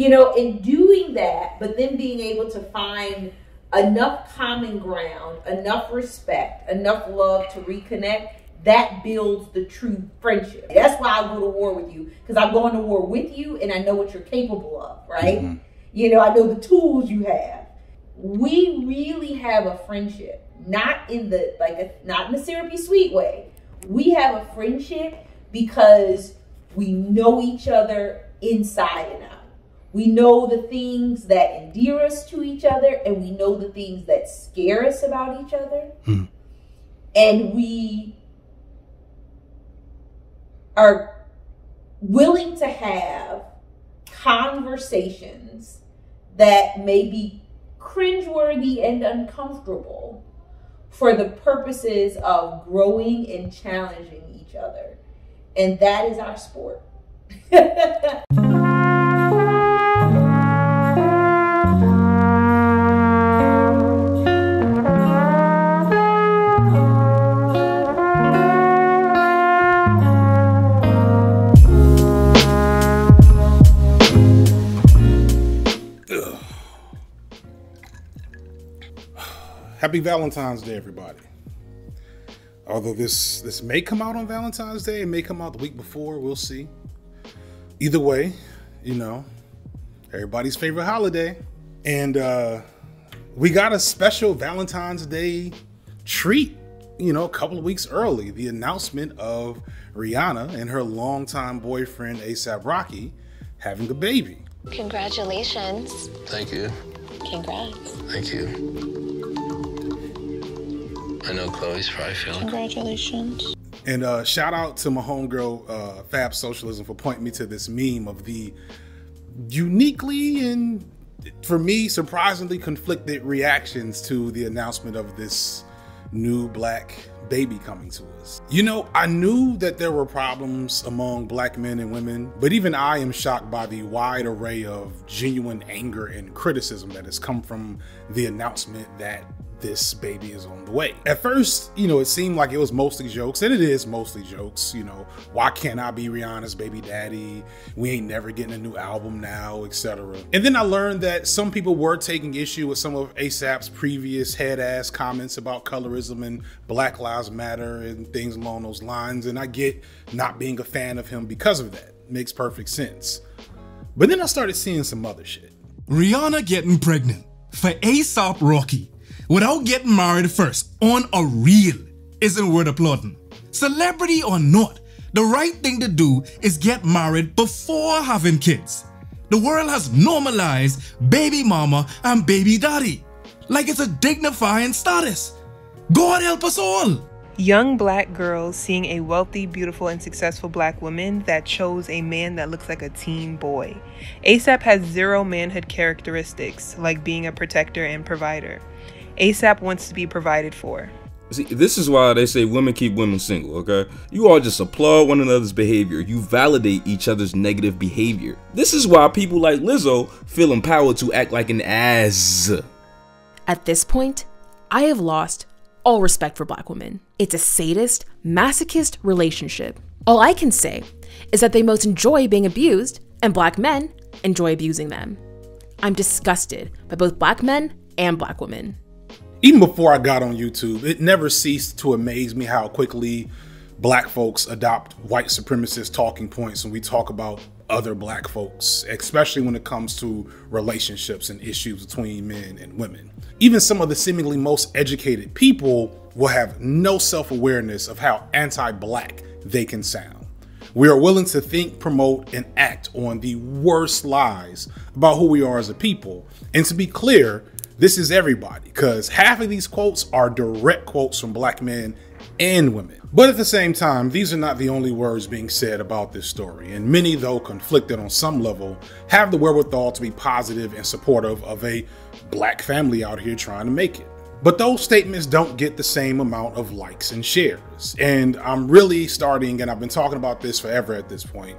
You know, in doing that, but then being able to find enough common ground, enough respect, enough love to reconnect, that builds the true friendship. That's why I go to war with you because I'm going to war with you and I know what you're capable of, right? Mm-hmm. You know, I know the tools you have. We really have a friendship, not in the like a, not in the syrupy sweet way. We have a friendship because we know each other inside and out. We know the things that endear us to each other, and we know the things that scare us about each other. Hmm. And we are willing to have conversations that may be cringeworthy and uncomfortable for the purposes of growing and challenging each other. And that is our sport. Happy Valentine's Day, everybody. Although this this may come out on Valentine's Day, it may come out the week before. We'll see. Either way, you know, everybody's favorite holiday, and uh, we got a special Valentine's Day treat. You know, a couple of weeks early, the announcement of Rihanna and her longtime boyfriend ASAP Rocky having a baby. Congratulations. Thank you. Congrats. Thank you. I know Chloe's probably feeling. Congratulations. And uh, shout out to my homegirl uh, Fab Socialism for pointing me to this meme of the uniquely and for me surprisingly conflicted reactions to the announcement of this new black baby coming to us. You know, I knew that there were problems among black men and women, but even I am shocked by the wide array of genuine anger and criticism that has come from the announcement that this baby is on the way. At first, you know, it seemed like it was mostly jokes, and it is mostly jokes. You know, why can't I be Rihanna's baby daddy? We ain't never getting a new album now, etc. And then I learned that some people were taking issue with some of ASAP's previous head ass comments about colorism and Black Lives Matter and things along those lines. And I get not being a fan of him because of that. Makes perfect sense. But then I started seeing some other shit. Rihanna getting pregnant for ASAP Rocky without getting married first on a real isn't worth applauding. Celebrity or not, the right thing to do is get married before having kids. The world has normalized baby mama and baby daddy like it's a dignifying status. God help us all. Young black girls seeing a wealthy, beautiful, and successful black woman that chose a man that looks like a teen boy. ASAP has zero manhood characteristics, like being a protector and provider. ASAP wants to be provided for. See, this is why they say women keep women single, okay? You all just applaud one another's behavior. You validate each other's negative behavior. This is why people like Lizzo feel empowered to act like an ass. At this point, I have lost all respect for black women. It's a sadist, masochist relationship. All I can say is that they most enjoy being abused, and black men enjoy abusing them. I'm disgusted by both black men and black women even before I got on YouTube, it never ceased to amaze me how quickly black folks adopt white supremacist talking points when we talk about other black folks, especially when it comes to relationships and issues between men and women. Even some of the seemingly most educated people will have no self awareness of how anti black they can sound. We are willing to think, promote, and act on the worst lies about who we are as a people. And to be clear, this is everybody, because half of these quotes are direct quotes from black men and women. But at the same time, these are not the only words being said about this story, and many, though conflicted on some level, have the wherewithal to be positive and supportive of a black family out here trying to make it. But those statements don't get the same amount of likes and shares. And I'm really starting, and I've been talking about this forever at this point,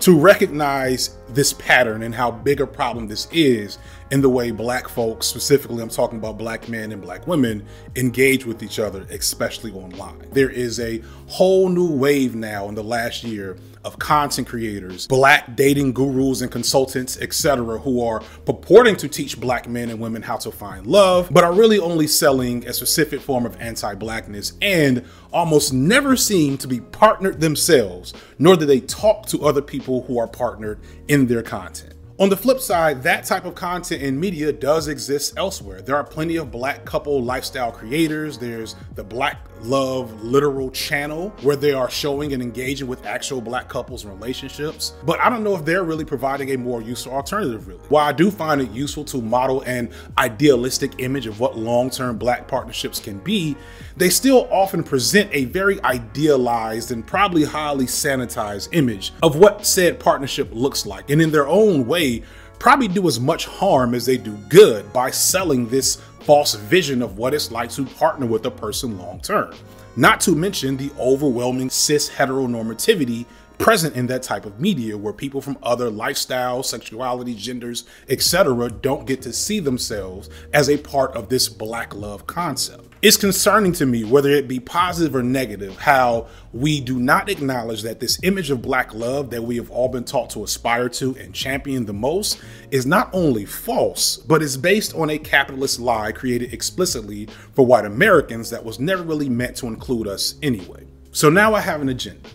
to recognize this pattern and how big a problem this is in the way black folks, specifically, I'm talking about black men and black women, engage with each other, especially online. There is a whole new wave now in the last year of content creators, black dating gurus and consultants, etc., who are purporting to teach black men and women how to find love, but are really only selling a specific form of anti blackness and almost never seem to be partnered themselves, nor do they talk to other people who are partnered in their content. On the flip side, that type of content in media does exist elsewhere. There are plenty of black couple lifestyle creators. There's the Black Love Literal channel where they are showing and engaging with actual black couples and relationships. But I don't know if they're really providing a more useful alternative, really. While I do find it useful to model an idealistic image of what long term black partnerships can be, they still often present a very idealized and probably highly sanitized image of what said partnership looks like. And in their own way, probably do as much harm as they do good by selling this false vision of what it's like to partner with a person long term. Not to mention the overwhelming cis heteronormativity present in that type of media where people from other lifestyles, sexuality, genders, etc. don't get to see themselves as a part of this black love concept. It's concerning to me, whether it be positive or negative, how we do not acknowledge that this image of black love that we have all been taught to aspire to and champion the most is not only false, but is based on a capitalist lie created explicitly for white Americans that was never really meant to include us anyway. So now I have an agenda,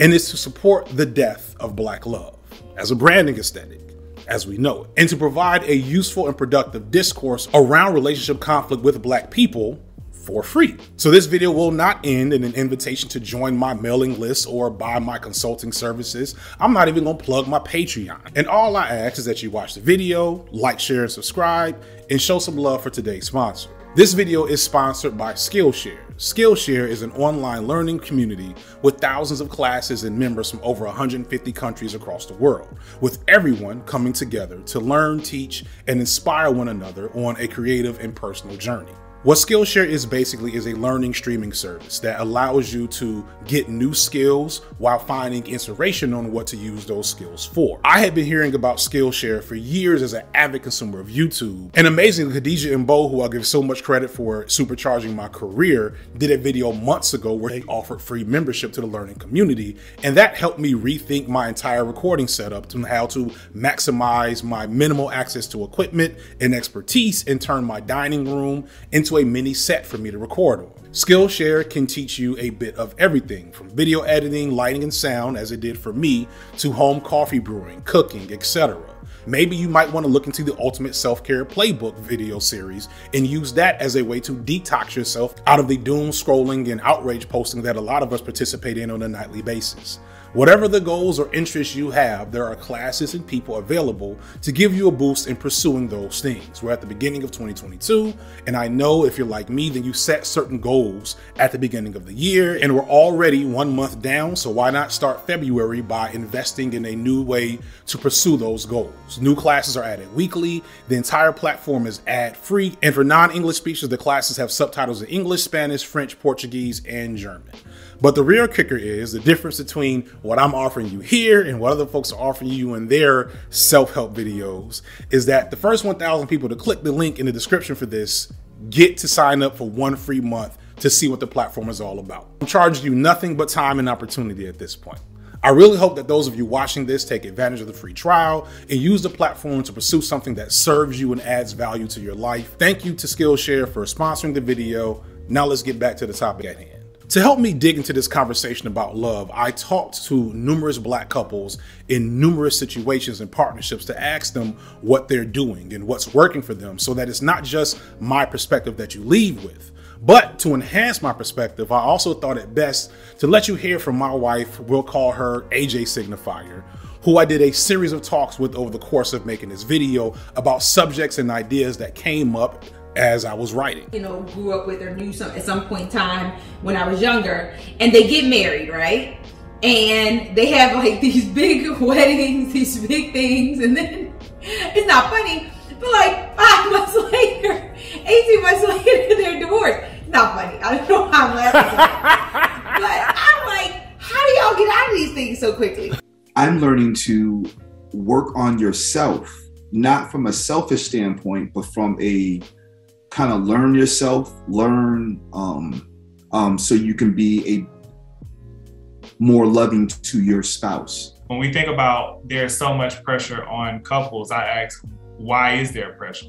and is to support the death of black love as a branding aesthetic as we know it, and to provide a useful and productive discourse around relationship conflict with black people for free. So this video will not end in an invitation to join my mailing list or buy my consulting services. I'm not even gonna plug my Patreon. And all I ask is that you watch the video, like, share, and subscribe, and show some love for today's sponsor. This video is sponsored by Skillshare. Skillshare is an online learning community with thousands of classes and members from over 150 countries across the world, with everyone coming together to learn, teach, and inspire one another on a creative and personal journey. What Skillshare is basically is a learning streaming service that allows you to get new skills while finding inspiration on what to use those skills for. I had been hearing about Skillshare for years as an avid consumer of YouTube. And amazingly, Khadija Mbowe, who I give so much credit for supercharging my career, did a video months ago where they offered free membership to the learning community. And that helped me rethink my entire recording setup to how to maximize my minimal access to equipment and expertise and turn my dining room into a mini set for me to record on. Skillshare can teach you a bit of everything from video editing, lighting and sound, as it did for me, to home coffee brewing, cooking, etc. Maybe you might want to look into the Ultimate Self Care Playbook video series and use that as a way to detox yourself out of the doom scrolling and outrage posting that a lot of us participate in on a nightly basis. Whatever the goals or interests you have, there are classes and people available to give you a boost in pursuing those things. We're at the beginning of 2022, and I know if you're like me, then you set certain goals at the beginning of the year, and we're already one month down, so why not start February by investing in a new way to pursue those goals? New classes are added weekly, the entire platform is ad free, and for non English speakers, the classes have subtitles in English, Spanish, French, Portuguese, and German. But the real kicker is the difference between what I'm offering you here and what other folks are offering you in their self help videos is that the first 1,000 people to click the link in the description for this get to sign up for one free month to see what the platform is all about. I'm charging you nothing but time and opportunity at this point. I really hope that those of you watching this take advantage of the free trial and use the platform to pursue something that serves you and adds value to your life. Thank you to Skillshare for sponsoring the video. Now let's get back to the topic at hand. To help me dig into this conversation about love, I talked to numerous black couples in numerous situations and partnerships to ask them what they're doing and what's working for them so that it's not just my perspective that you leave with. But to enhance my perspective, I also thought it best to let you hear from my wife, we'll call her AJ Signifier, who I did a series of talks with over the course of making this video about subjects and ideas that came up as I was writing. You know, grew up with or knew some at some point in time when I was younger, and they get married, right? And they have like these big weddings, these big things, and then it's not funny, but like five months later, 18 months later, they're divorced. It's not funny. I don't know how I'm laughing. but I'm like, how do y'all get out of these things so quickly? I'm learning to work on yourself, not from a selfish standpoint, but from a kind of learn yourself, learn um, um, so you can be a more loving to your spouse. When we think about there's so much pressure on couples, I ask, why is there pressure?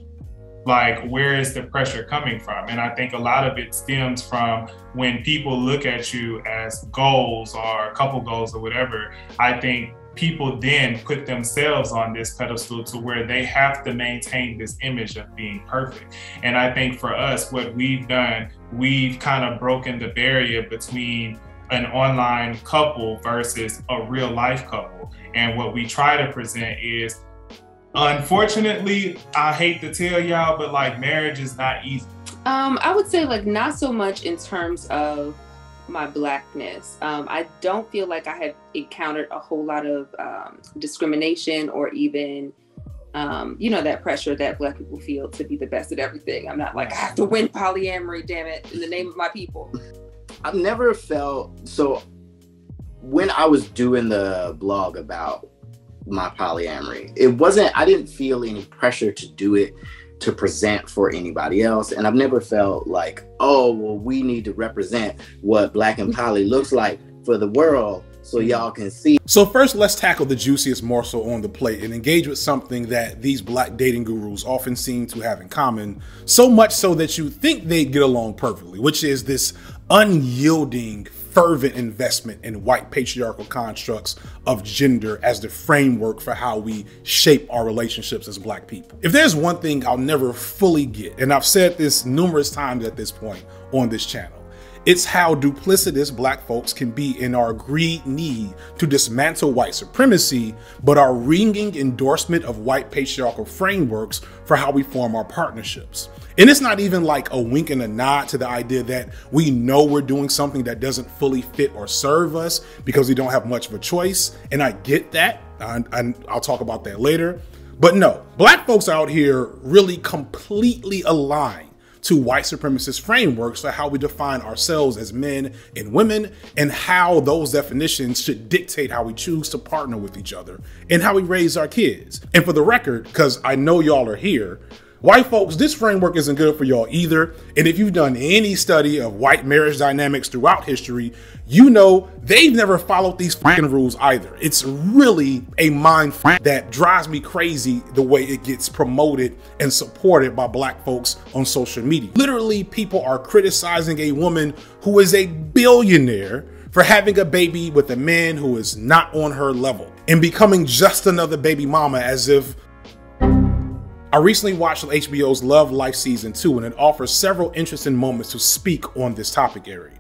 Like, where is the pressure coming from? And I think a lot of it stems from when people look at you as goals or couple goals or whatever. I think people then put themselves on this pedestal to where they have to maintain this image of being perfect. And I think for us, what we've done, we've kind of broken the barrier between an online couple versus a real life couple. And what we try to present is unfortunately, I hate to tell y'all, but like marriage is not easy. Um, I would say like not so much in terms of my blackness. Um, I don't feel like I have encountered a whole lot of um, discrimination or even, um, you know, that pressure that black people feel to be the best at everything. I'm not like I have to win polyamory, damn it, in the name of my people. I've never felt so. When I was doing the blog about my polyamory, it wasn't. I didn't feel any pressure to do it to present for anybody else. And I've never felt like, oh, well, we need to represent what Black and Poly looks like for the world so mm-hmm. y'all can see. So first, let's tackle the juiciest morsel on the plate and engage with something that these black dating gurus often seem to have in common, so much so that you think they get along perfectly, which is this unyielding fervent investment in white patriarchal constructs of gender as the framework for how we shape our relationships as black people. If there's one thing I'll never fully get, and I've said this numerous times at this point on this channel, it's how duplicitous black folks can be in our greed need to dismantle white supremacy, but our ringing endorsement of white patriarchal frameworks for how we form our partnerships. And it's not even like a wink and a nod to the idea that we know we're doing something that doesn't fully fit or serve us because we don't have much of a choice. And I get that. And I'll talk about that later. But no, black folks out here really completely align to white supremacist frameworks for how we define ourselves as men and women and how those definitions should dictate how we choose to partner with each other and how we raise our kids. And for the record, because I know y'all are here, White folks, this framework isn't good for y'all either. And if you've done any study of white marriage dynamics throughout history, you know they've never followed these fucking rules either. It's really a mind that drives me crazy the way it gets promoted and supported by black folks on social media. Literally, people are criticizing a woman who is a billionaire for having a baby with a man who is not on her level and becoming just another baby mama as if I recently watched HBO's Love Life Season 2, and it offers several interesting moments to speak on this topic area.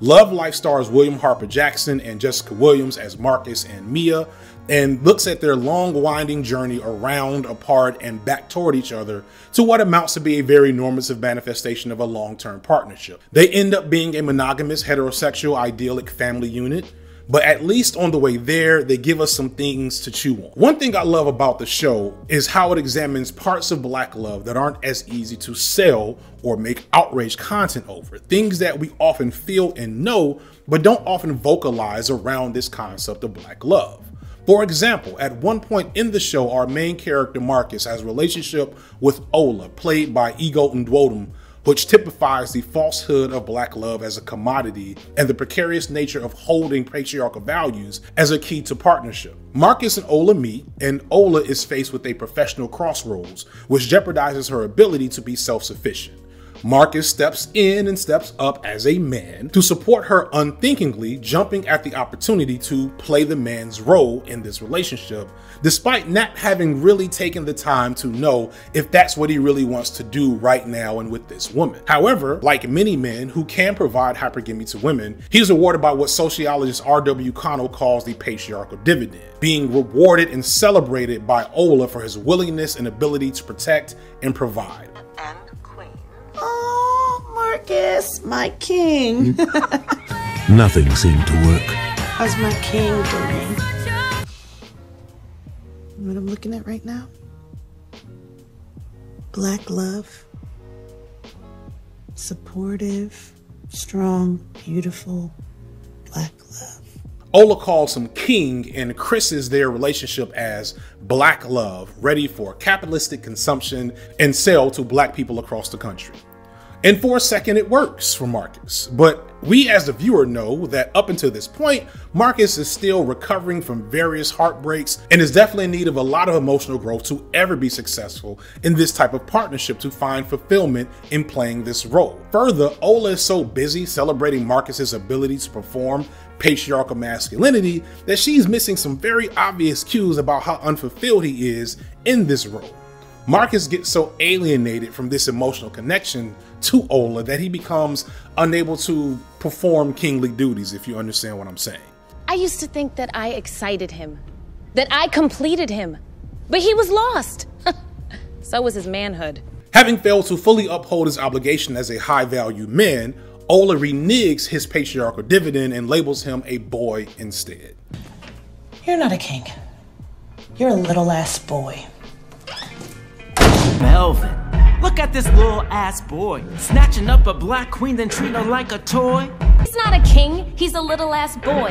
Love Life stars William Harper Jackson and Jessica Williams as Marcus and Mia, and looks at their long, winding journey around, apart, and back toward each other to what amounts to be a very normative manifestation of a long term partnership. They end up being a monogamous, heterosexual, idyllic family unit but at least on the way there, they give us some things to chew on. One thing I love about the show is how it examines parts of black love that aren't as easy to sell or make outrage content over. Things that we often feel and know, but don't often vocalize around this concept of black love. For example, at one point in the show, our main character Marcus has a relationship with Ola, played by Ego Nwodim, which typifies the falsehood of black love as a commodity and the precarious nature of holding patriarchal values as a key to partnership. Marcus and Ola meet, and Ola is faced with a professional crossroads, which jeopardizes her ability to be self sufficient. Marcus steps in and steps up as a man to support her unthinkingly, jumping at the opportunity to play the man's role in this relationship, despite not having really taken the time to know if that's what he really wants to do right now and with this woman. However, like many men who can provide hypergamy to women, he's rewarded by what sociologist R.W. Connell calls the patriarchal dividend, being rewarded and celebrated by Ola for his willingness and ability to protect and provide. And queen. Oh, Marcus, my king. Nothing seemed to work. How's my king doing? What I'm looking at right now? Black love. Supportive, strong, beautiful, black love. Ola calls him king and chris's their relationship as black love, ready for capitalistic consumption and sale to black people across the country. And for a second, it works for Marcus. But we as the viewer know that up until this point, Marcus is still recovering from various heartbreaks and is definitely in need of a lot of emotional growth to ever be successful in this type of partnership to find fulfillment in playing this role. Further, Ola is so busy celebrating Marcus's ability to perform patriarchal masculinity that she's missing some very obvious cues about how unfulfilled he is in this role. Marcus gets so alienated from this emotional connection to Ola that he becomes unable to perform kingly duties, if you understand what I'm saying. I used to think that I excited him, that I completed him, but he was lost. so was his manhood. Having failed to fully uphold his obligation as a high value man, Ola reneges his patriarchal dividend and labels him a boy instead. You're not a king. You're a little ass boy. Melvin, look at this little ass boy. Snatching up a black queen, then treating her like a toy. He's not a king, he's a little ass boy.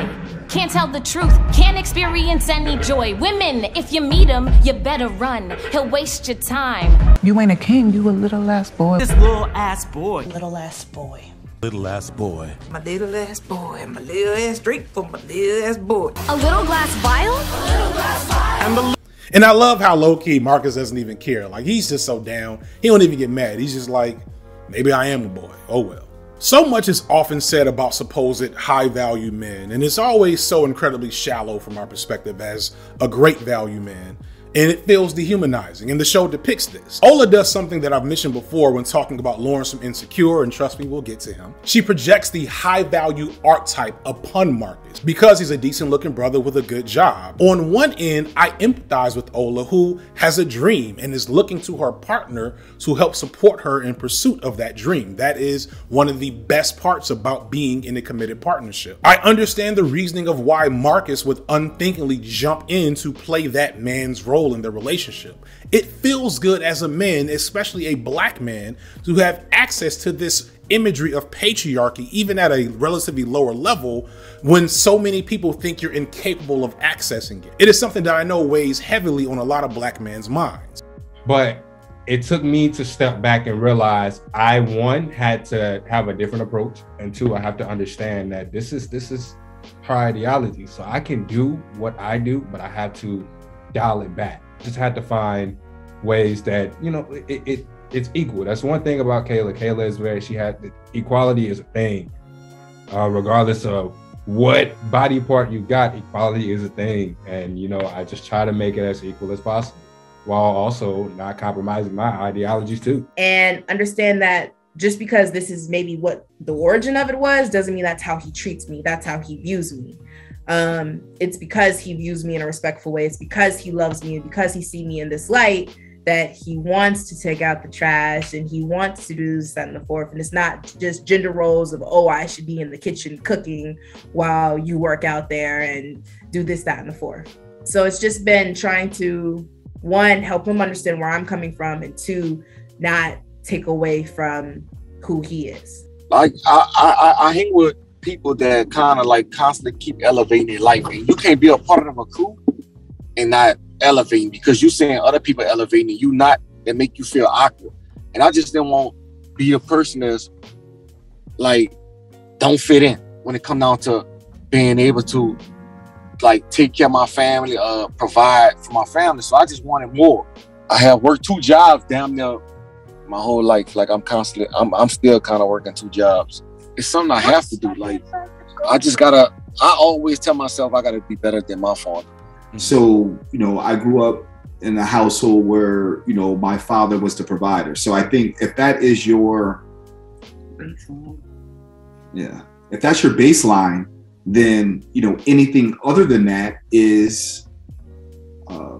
Can't tell the truth, can't experience any joy. Women, if you meet him, you better run. He'll waste your time. You ain't a king, you a little ass boy. This little ass boy. Little ass boy. Little ass boy. My little ass boy, my little ass drink for my little ass boy. A little glass vial? A little glass vial. And, and I love how low key Marcus doesn't even care. Like he's just so down. He don't even get mad. He's just like, maybe I am a boy. Oh well. So much is often said about supposed high value men, and it's always so incredibly shallow from our perspective as a great value man and it feels dehumanizing, and the show depicts this. Ola does something that I've mentioned before when talking about Lawrence from Insecure, and trust me, we'll get to him. She projects the high value archetype upon Marcus because he's a decent looking brother with a good job. On one end, I empathize with Ola, who has a dream and is looking to her partner to help support her in pursuit of that dream. That is one of the best parts about being in a committed partnership. I understand the reasoning of why Marcus would unthinkingly jump in to play that man's role in their relationship. It feels good as a man, especially a black man, to have access to this imagery of patriarchy, even at a relatively lower level, when so many people think you're incapable of accessing it. It is something that I know weighs heavily on a lot of black men's minds. But it took me to step back and realize I one had to have a different approach, and two, I have to understand that this is this is her ideology. So I can do what I do, but I have to dial it back. Just had to find ways that you know it, it it's equal. That's one thing about Kayla. Kayla is very she had equality is a thing, uh, regardless of what body part you got. Equality is a thing, and you know I just try to make it as equal as possible, while also not compromising my ideologies too. And understand that just because this is maybe what the origin of it was doesn't mean that's how he treats me. That's how he views me um, it's because he views me in a respectful way. It's because he loves me and because he see me in this light that he wants to take out the trash and he wants to do this, and the fourth. And it's not just gender roles of, oh, I should be in the kitchen cooking while you work out there and do this, that, and the fourth. So it's just been trying to, one, help him understand where I'm coming from, and two, not take away from who he is. Like I, I, I hang with people that kind of like constantly keep elevating their life, and you can't be a part of a crew and not elevating because you're seeing other people elevating you not that make you feel awkward. And I just didn't want to be a person that's like don't fit in when it come down to being able to like take care of my family, uh, provide for my family. So I just wanted more. I have worked two jobs damn near my whole life. Like I'm constantly, I'm, I'm still kind of working two jobs it's something I have to do. Like I just gotta. I always tell myself I gotta be better than my father. So you know, I grew up in a household where you know my father was the provider. So I think if that is your yeah, if that's your baseline, then you know anything other than that is uh,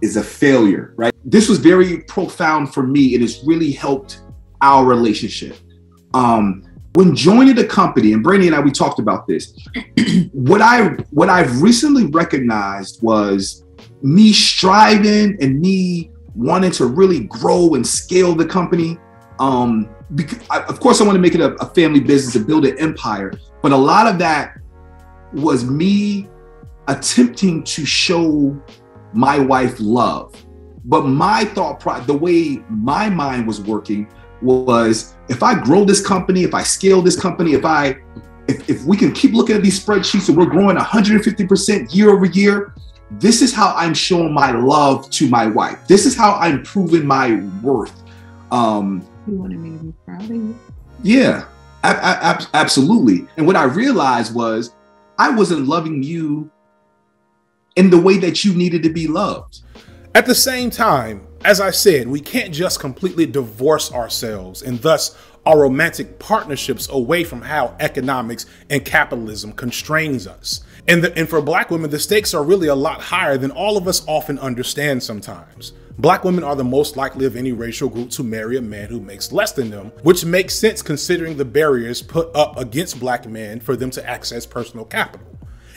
is a failure, right? This was very profound for me, and it's really helped our relationship. Um, when joining the company, and Brandy and I we talked about this. what I what I've recently recognized was me striving and me wanting to really grow and scale the company. Um, because, I, of course, I want to make it a, a family business and build an empire, but a lot of that was me attempting to show my wife love. But my thought, pro- the way my mind was working was if I grow this company, if I scale this company, if I if, if we can keep looking at these spreadsheets and we're growing 150% year over year, this is how I'm showing my love to my wife. This is how I'm proving my worth. Um, You wanted me to be proud of you. yeah, ab- ab- absolutely. And what I realized was I wasn't loving you in the way that you needed to be loved. At the same time, as I said, we can't just completely divorce ourselves and thus our romantic partnerships away from how economics and capitalism constrains us. And, the, and for black women, the stakes are really a lot higher than all of us often understand sometimes. Black women are the most likely of any racial group to marry a man who makes less than them, which makes sense considering the barriers put up against black men for them to access personal capital.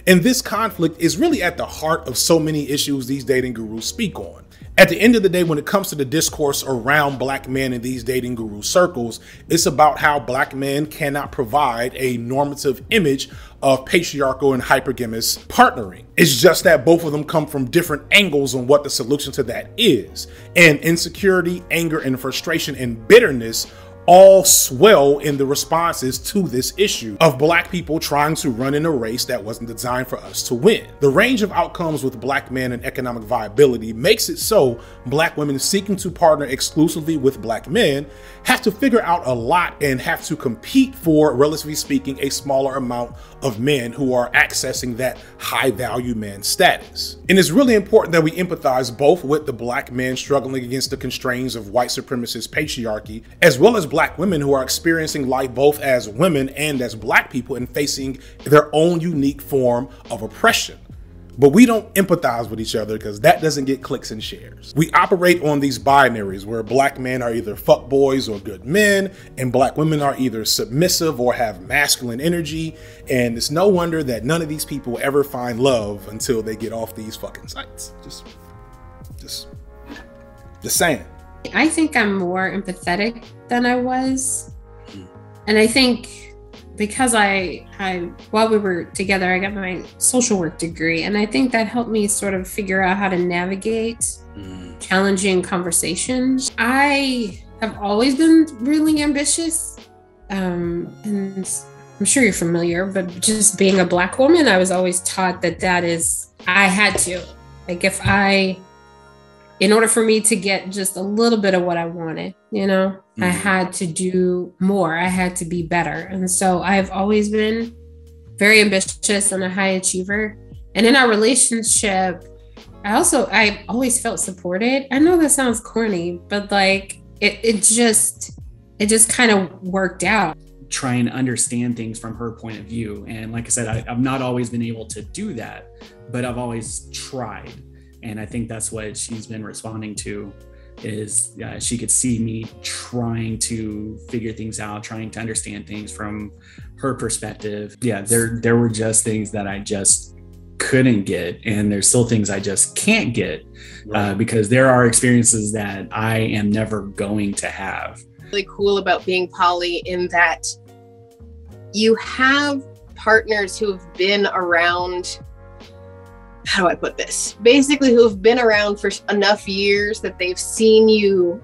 And this conflict is really at the heart of so many issues these dating gurus speak on. At the end of the day, when it comes to the discourse around black men in these dating guru circles, it's about how black men cannot provide a normative image of patriarchal and hypergamous partnering. It's just that both of them come from different angles on what the solution to that is. And insecurity, anger, and frustration and bitterness all swell in the responses to this issue of black people trying to run in a race that wasn't designed for us to win. The range of outcomes with black men and economic viability makes it so black women seeking to partner exclusively with black men have to figure out a lot and have to compete for, relatively speaking, a smaller amount of men who are accessing that high value man status. And it's really important that we empathize both with the black men struggling against the constraints of white supremacist patriarchy, as well as black women who are experiencing life both as women and as black people and facing their own unique form of oppression. But we don't empathize with each other because that doesn't get clicks and shares. We operate on these binaries where black men are either fuckboys or good men, and black women are either submissive or have masculine energy. And it's no wonder that none of these people ever find love until they get off these fucking sites. Just, just, just saying. I think I'm more empathetic than I was. And I think because I I while we were together, I got my social work degree and I think that helped me sort of figure out how to navigate challenging conversations. I have always been really ambitious. Um and I'm sure you're familiar, but just being a black woman, I was always taught that that is I had to. Like if I in order for me to get just a little bit of what I wanted, you know, I mm. had to do more. I had to be better. And so I've always been very ambitious and a high achiever. And in our relationship, I also I always felt supported. I know that sounds corny, but like it it just it just kind of worked out. try and understand things from her point of view. And like I said, I, I've not always been able to do that, but I've always tried. And I think that's what she's been responding to is uh, she could see me trying to figure things out, trying to understand things from her perspective. Yeah, there there were just things that I just couldn't get, and there's still things I just can't get uh, because there are experiences that I am never going to have. really cool about being poly in that you have partners who have been around how do I put this? Basically, who have been around for enough years that they've seen you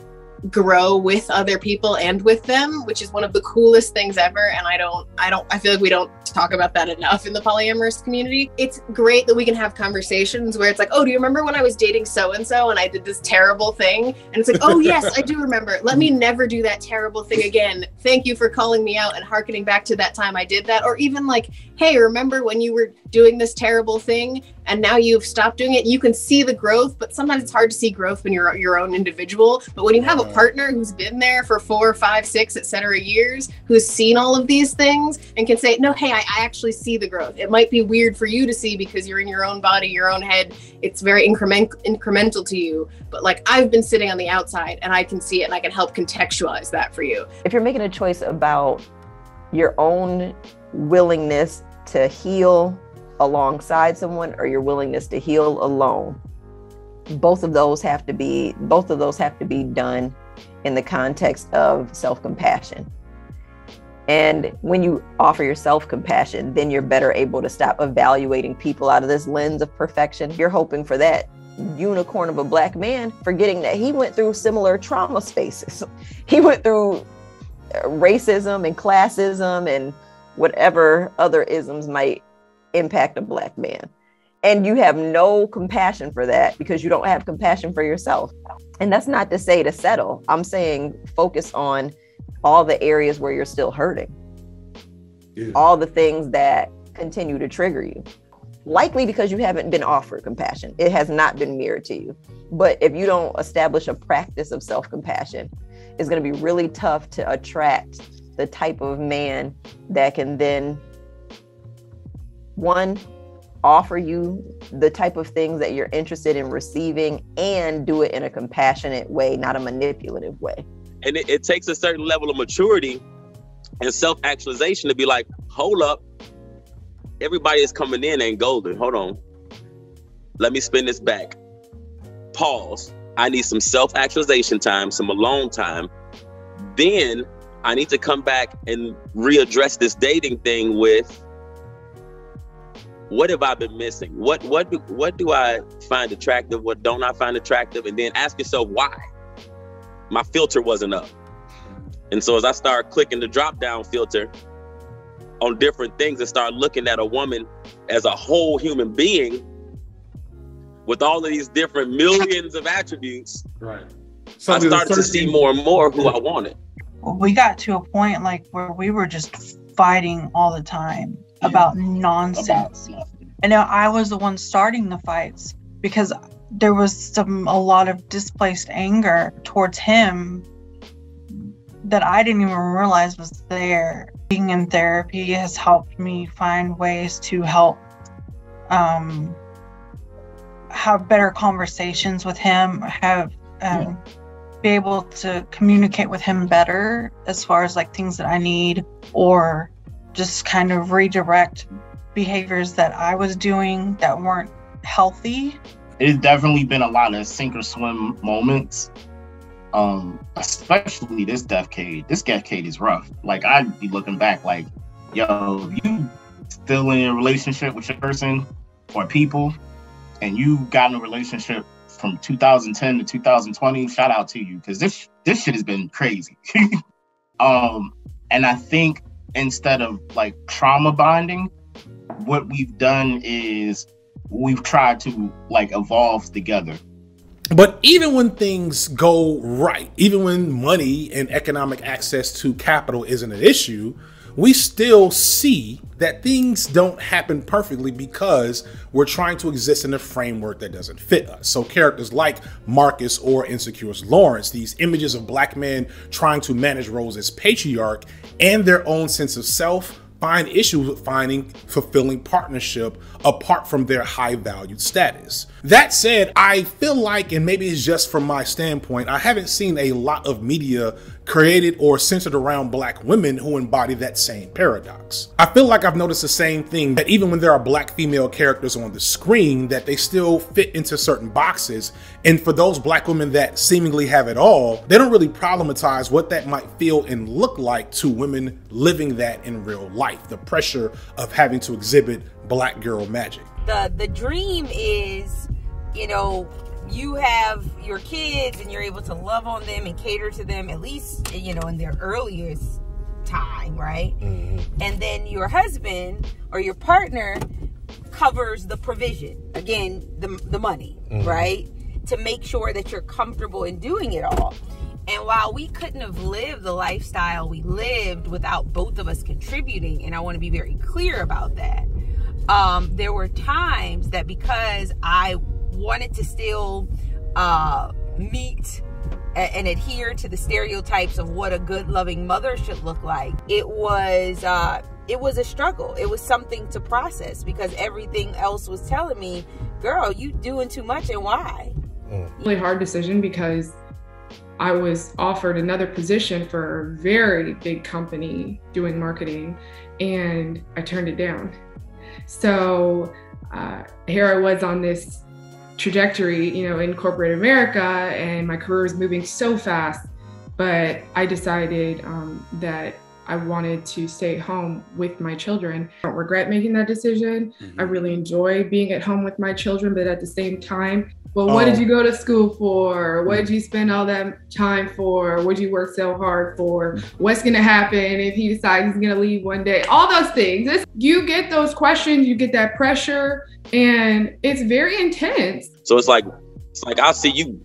grow with other people and with them, which is one of the coolest things ever. And I don't, I don't, I feel like we don't talk about that enough in the polyamorous community. It's great that we can have conversations where it's like, oh, do you remember when I was dating so and so and I did this terrible thing? And it's like, oh, yes, I do remember. Let me never do that terrible thing again. Thank you for calling me out and harkening back to that time I did that. Or even like, hey, remember when you were doing this terrible thing and now you've stopped doing it? You can see the growth, but sometimes it's hard to see growth when you're your own individual. But when you have a partner who's been there for four, five, six, et cetera years, who's seen all of these things and can say, no, hey, I, I actually see the growth. It might be weird for you to see because you're in your own body, your own head. It's very increment incremental to you. But like I've been sitting on the outside and I can see it and I can help contextualize that for you. if you're making a choice about your own willingness to heal alongside someone or your willingness to heal alone both of those have to be both of those have to be done in the context of self-compassion and when you offer your self-compassion then you're better able to stop evaluating people out of this lens of perfection you're hoping for that unicorn of a black man forgetting that he went through similar trauma spaces he went through uh, racism and classism and whatever other isms might impact a black man. And you have no compassion for that because you don't have compassion for yourself. And that's not to say to settle. I'm saying focus on all the areas where you're still hurting, yeah. all the things that continue to trigger you. Likely because you haven't been offered compassion, it has not been mirrored to you. But if you don't establish a practice of self compassion, it's going to be really tough to attract the type of man that can then, one, offer you the type of things that you're interested in receiving and do it in a compassionate way, not a manipulative way. And it, it takes a certain level of maturity and self actualization to be like, hold up, everybody is coming in and golden. Hold on. Let me spin this back. Pause. I need some self actualization time, some alone time. Then I need to come back and readdress this dating thing with what have I been missing? What what do what do I find attractive? What don't I find attractive? And then ask yourself why. My filter wasn't up. And so as I start clicking the drop down filter on different things and start looking at a woman as a whole human being with all of these different millions of attributes, right. So I started to see more and more who I wanted. We got to a point like where we were just fighting all the time about nonsense. And now I was the one starting the fights because there was some a lot of displaced anger towards him that I didn't even realize was there. Being in therapy has helped me find ways to help um, have better conversations with him, have um, yeah. be able to communicate with him better as far as like things that I need or just kind of redirect behaviors that I was doing that weren't healthy. It's definitely been a lot of sink or swim moments. Um, especially this decade. This decade is rough. Like I'd be looking back like, yo, you still in a relationship with your person or people, and you got in a relationship from 2010 to 2020, shout out to you because this this shit has been crazy. um, and I think instead of like trauma bonding, what we've done is we've tried to like evolve together. But even when things go right, even when money and economic access to capital isn't an issue, we still see that things don't happen perfectly because we're trying to exist in a framework that doesn't fit us. So characters like Marcus or Insecure's Lawrence, these images of black men trying to manage roles as patriarch and their own sense of self find issues with finding fulfilling partnership apart from their high valued status. That said, I feel like, and maybe it's just from my standpoint, I haven't seen a lot of media created or centered around black women who embody that same paradox. I feel like I've noticed the same thing that even when there are black female characters on the screen that they still fit into certain boxes and for those black women that seemingly have it all, they don't really problematize what that might feel and look like to women living that in real life. The pressure of having to exhibit black girl magic. The the dream is, you know, you have your kids and you're able to love on them and cater to them at least you know in their earliest time right mm-hmm. and then your husband or your partner covers the provision again the, the money mm-hmm. right to make sure that you're comfortable in doing it all and while we couldn't have lived the lifestyle we lived without both of us contributing and i want to be very clear about that um, there were times that because i wanted to still uh, meet and adhere to the stereotypes of what a good loving mother should look like it was uh it was a struggle. It was something to process because everything else was telling me girl you doing too much and why? Mm. really hard decision because i was offered another position for a very big company doing marketing and i turned it down. So uh, here i was on this trajectory, you know, in corporate America, and my career is moving so fast. But I decided um, that I wanted to stay home with my children. I don't regret making that decision. I really enjoy being at home with my children, but at the same time, well, what did Oh. you go to school for? What did you spend all that time for? What did you work so hard for? What's going to happen if he decides he's going to leave one day? All those things. It's, you get those questions, you get that pressure, and it's very intense. So it's like it's like I'll see you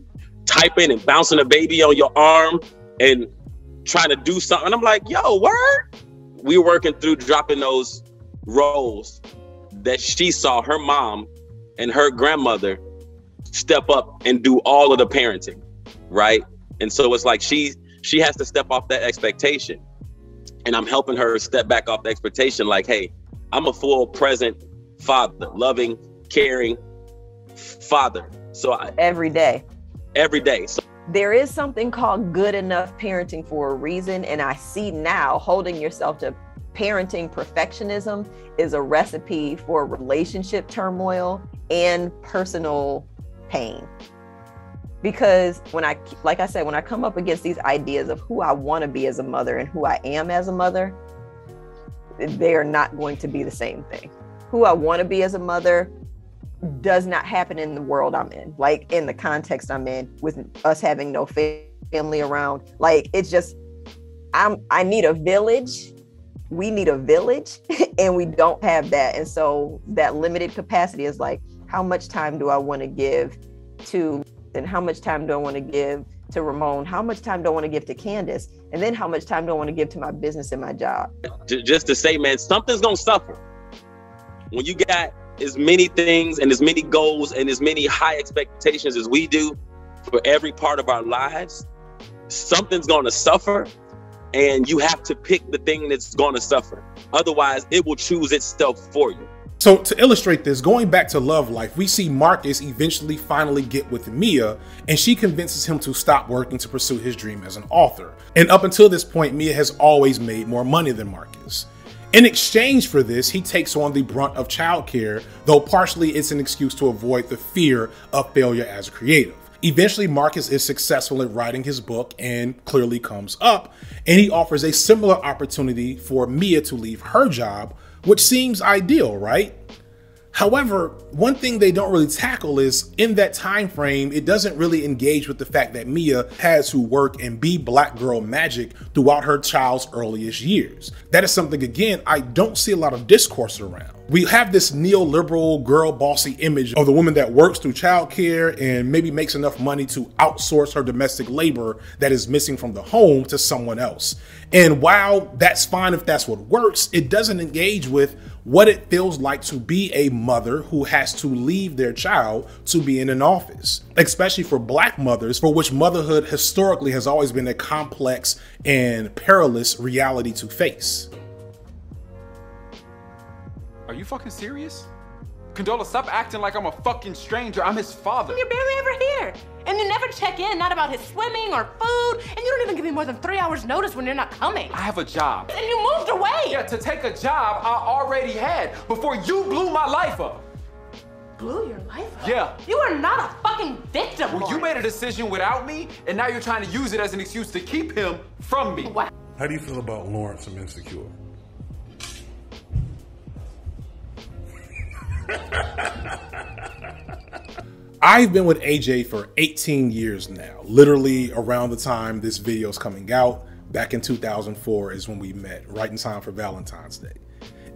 typing and bouncing a baby on your arm and trying to do something. I'm like, yo, word. We were working through dropping those roles that she saw her mom and her grandmother step up and do all of the parenting, right? And so it's like she she has to step off that expectation. And I'm helping her step back off the expectation like, hey, I'm a full present father, loving, caring father. So I, every day. every day. So there is something called good enough parenting for a reason. And I see now holding yourself to parenting perfectionism is a recipe for relationship turmoil and personal pain. Because when I, like I said, when I come up against these ideas of who I want to be as a mother and who I am as a mother, they are not going to be the same thing. Who I want to be as a mother does not happen in the world I'm in, like in the context I'm in, with us having no family around. Like it's just, I'm I need a village. We need a village, and we don't have that. And so that limited capacity is like, how much time do I want to give to, and how much time do I want to give to Ramon? How much time do I want to give to Candace? And then how much time do I want to give to my business and my job? just to say, man, something's gonna suffer. When you got as many things and as many goals and as many high expectations as we do for every part of our lives, something's gonna suffer, and you have to pick the thing that's gonna suffer. Otherwise, it will choose itself for you. So to illustrate this, going back to love life, we see Marcus eventually finally get with Mia, and she convinces him to stop working to pursue his dream as an author. And up until this point, Mia has always made more money than Marcus. In exchange for this, he takes on the brunt of childcare, though partially it's an excuse to avoid the fear of failure as a creative. Eventually, Marcus is successful at writing his book and clearly comes up, and he offers a similar opportunity for Mia to leave her job, which seems ideal, right? However, one thing they don't really tackle is in that time frame, it doesn't really engage with the fact that Mia has to work and be black girl magic throughout her child's earliest years. That is something again I don't see a lot of discourse around. We have this neoliberal girl bossy image of the woman that works through childcare and maybe makes enough money to outsource her domestic labor that is missing from the home to someone else. And while that's fine if that's what works, it doesn't engage with what it feels like to be a mother who has to leave their child to be in an office, especially for black mothers, for which motherhood historically has always been a complex and perilous reality to face. Are you fucking serious? Condola, stop acting like I'm a fucking stranger. I'm his father. And You're barely ever here. And you never check in, not about his swimming or food. And you don't even give me more than three hours notice when you're not coming. I have a job. And you moved away. Yeah, to take a job I already had before you blew my life up. Blew your life up. Yeah. You are not a fucking victim. Well, you made a decision without me, and now you're trying to use it as an excuse to keep him from me. Wow. How do you feel about Lawrence from Insecure? I've been with AJ for 18 years now, literally around the time this video is coming out. Back in 2004 is when we met, right in time for Valentine's Day.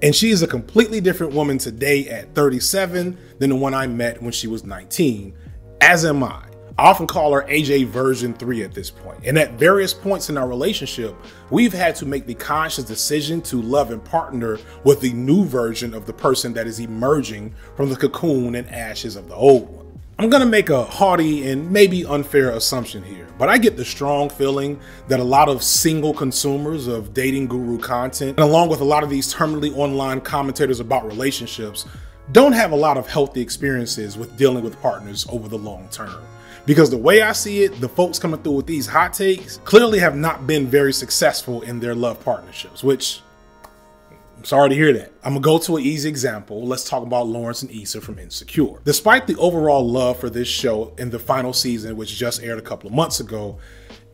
And she is a completely different woman today at 37 than the one I met when she was 19, as am I. I often call her AJ version 3 at this point. And at various points in our relationship, we've had to make the conscious decision to love and partner with the new version of the person that is emerging from the cocoon and ashes of the old one. I'm gonna make a haughty and maybe unfair assumption here, but I get the strong feeling that a lot of single consumers of dating guru content, and along with a lot of these terminally online commentators about relationships, don't have a lot of healthy experiences with dealing with partners over the long term. Because the way I see it, the folks coming through with these hot takes clearly have not been very successful in their love partnerships, which I'm sorry to hear that. I'm gonna go to an easy example. Let's talk about Lawrence and Issa from Insecure. Despite the overall love for this show in the final season, which just aired a couple of months ago,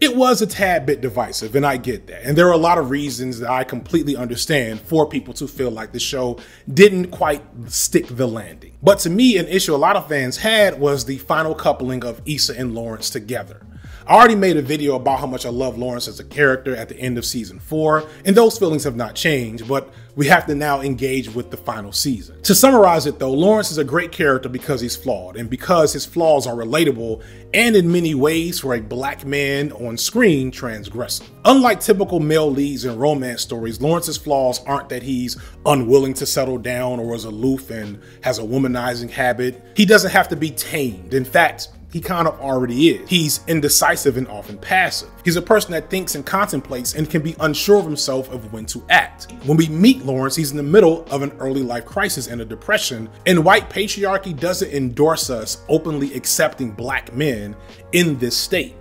It was a tad bit divisive, and I get that. And there are a lot of reasons that I completely understand for people to feel like the show didn't quite stick the landing. But to me, an issue a lot of fans had was the final coupling of Issa and Lawrence together. I already made a video about how much I love Lawrence as a character at the end of season four, and those feelings have not changed, but we have to now engage with the final season. To summarize it though, Lawrence is a great character because he's flawed, and because his flaws are relatable, and in many ways for a black man on screen, transgressive. Unlike typical male leads in romance stories, Lawrence's flaws aren't that he's unwilling to settle down or is aloof and has a womanizing habit. He doesn't have to be tamed. In fact, he kind of already is. He's indecisive and often passive. He's a person that thinks and contemplates and can be unsure of himself of when to act. When we meet Lawrence, he's in the middle of an early life crisis and a depression, and white patriarchy doesn't endorse us openly accepting black men in this state.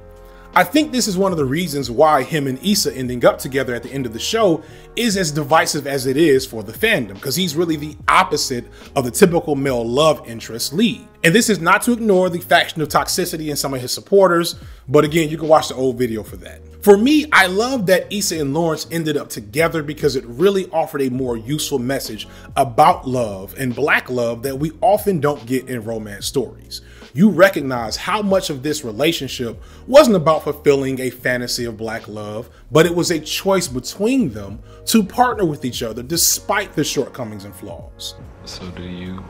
I think this is one of the reasons why him and Issa ending up together at the end of the show is as divisive as it is for the fandom, because he's really the opposite of the typical male love interest lead. And this is not to ignore the faction of toxicity in some of his supporters, but again, you can watch the old video for that. For me, I love that Issa and Lawrence ended up together because it really offered a more useful message about love and black love that we often don't get in romance stories you recognize how much of this relationship wasn't about fulfilling a fantasy of black love, but it was a choice between them to partner with each other despite the shortcomings and flaws. So, do you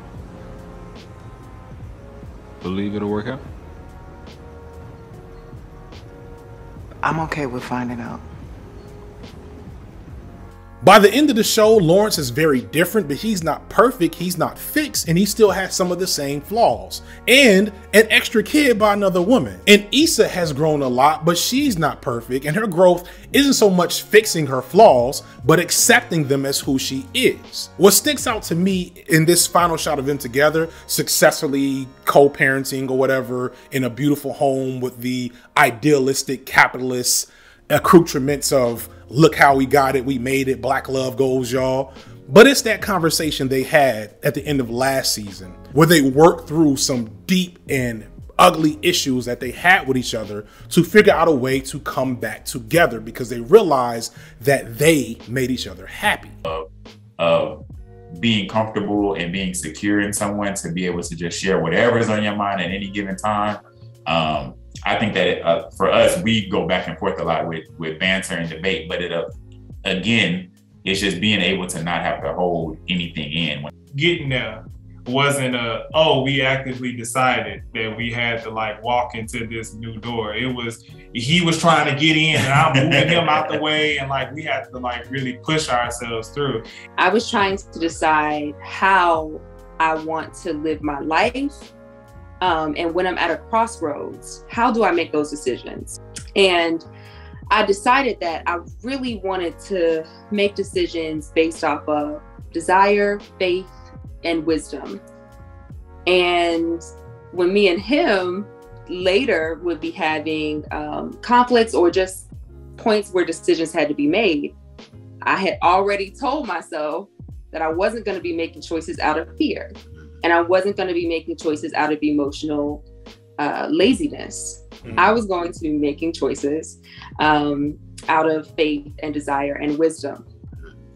believe it'll work out? I'm okay with finding out. By the end of the show, Lawrence is very different, but he's not perfect, he's not fixed, and he still has some of the same flaws. And an extra kid by another woman. And Issa has grown a lot, but she's not perfect, and her growth isn't so much fixing her flaws, but accepting them as who she is. What sticks out to me in this final shot of them together, successfully co-parenting or whatever in a beautiful home with the idealistic capitalist accoutrements of look how we got it, we made it, black love goes, y'all. But it's that conversation they had at the end of last season where they worked through some deep and ugly issues that they had with each other to figure out a way to come back together because they realized that they made each other happy. Of, of being comfortable and being secure in someone to be able to just share whatever is on your mind at any given time. Um, I think that uh, for us, we go back and forth a lot with with banter and debate, but it uh, again, it's just being able to not have to hold anything in. Getting there wasn't a oh we actively decided that we had to like walk into this new door it was he was trying to get in and i'm moving him out the way and like we had to like really push ourselves through i was trying to decide how i want to live my life um, and when I'm at a crossroads, how do I make those decisions? And I decided that I really wanted to make decisions based off of desire, faith, and wisdom. And when me and him later would be having um, conflicts or just points where decisions had to be made, I had already told myself that I wasn't going to be making choices out of fear and I wasn't going to be making choices out of emotional uh, laziness. Mm. I was going to be making choices um, out of faith and desire and wisdom.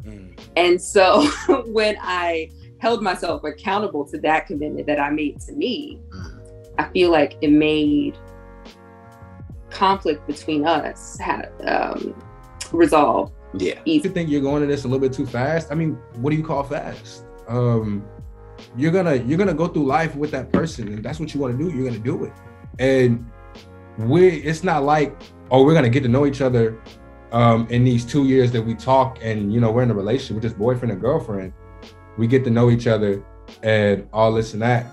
Mm. And so when I held myself accountable to that commitment that I made to me, mm. I feel like it made conflict between us had um, resolved. Yeah. Easy. You think you're going to this a little bit too fast? I mean, what do you call fast? Um, you're gonna you're gonna go through life with that person and that's what you want to do you're gonna do it. And we it's not like oh we're gonna get to know each other um, in these two years that we talk and you know we're in a relationship with just boyfriend and girlfriend. We get to know each other and all this and that.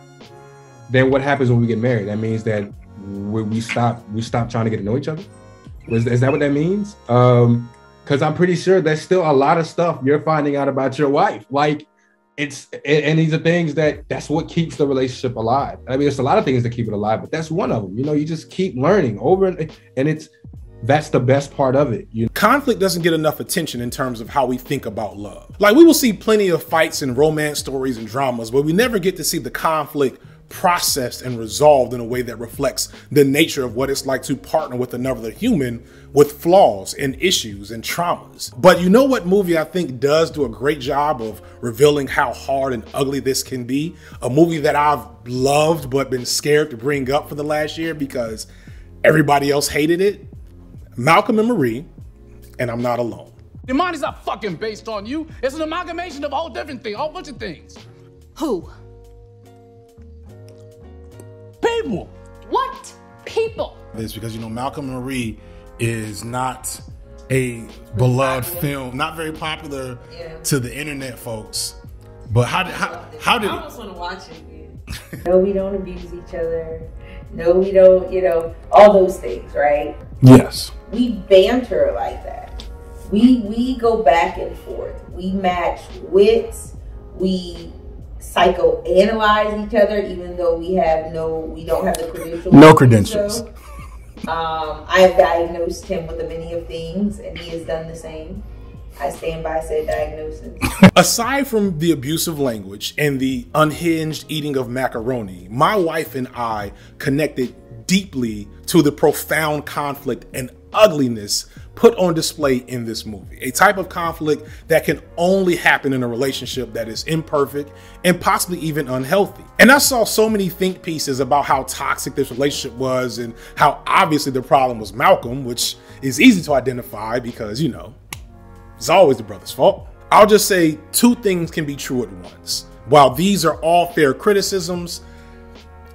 Then what happens when we get married? That means that we, we stop we stop trying to get to know each other? Is, is that what that means? Um because i'm pretty sure there's still a lot of stuff you're finding out about your wife. Like it's and these are things that that's what keeps the relationship alive. I mean, there's a lot of things that keep it alive, but that's one of them. You know, you just keep learning over and and it's that's the best part of it. You know? Conflict doesn't get enough attention in terms of how we think about love. Like we will see plenty of fights and romance stories and dramas, but we never get to see the conflict processed and resolved in a way that reflects the nature of what it's like to partner with another human with flaws and issues and traumas. But you know what movie I think does do a great job of revealing how hard and ugly this can be? A movie that I've loved but been scared to bring up for the last year because everybody else hated it. Malcolm and Marie, and I'm not alone. Your mind is not fucking based on you. It's an amalgamation of all different things, a whole bunch of things. Who? People. What? People. This because you know Malcolm and Marie is not a beloved film, not very popular Yeah. to the internet folks. But how did how, how did I almost want to watch it no, we don't abuse each other. No, we don't. You know, all those things, right? Yes. We banter like that. We we go back and forth. We match wits. We psychoanalyze each other, even though we have no, we don't have the credentials. No credentials. so. Um, I have diagnosed him with a many of things, and he has done the same. I stand by said diagnosis. Aside from the abusive language and the unhinged eating of macaroni, my wife and I connected deeply to the profound conflict and ugliness put on display in this movie. A type of conflict that can only happen in a relationship that is imperfect and possibly even unhealthy. And I saw so many think pieces about how toxic this relationship was and how obviously the problem was Malcolm, which is easy to identify because, you know, it's always the brother's fault. I'll just say two things can be true at once. While these are all fair criticisms,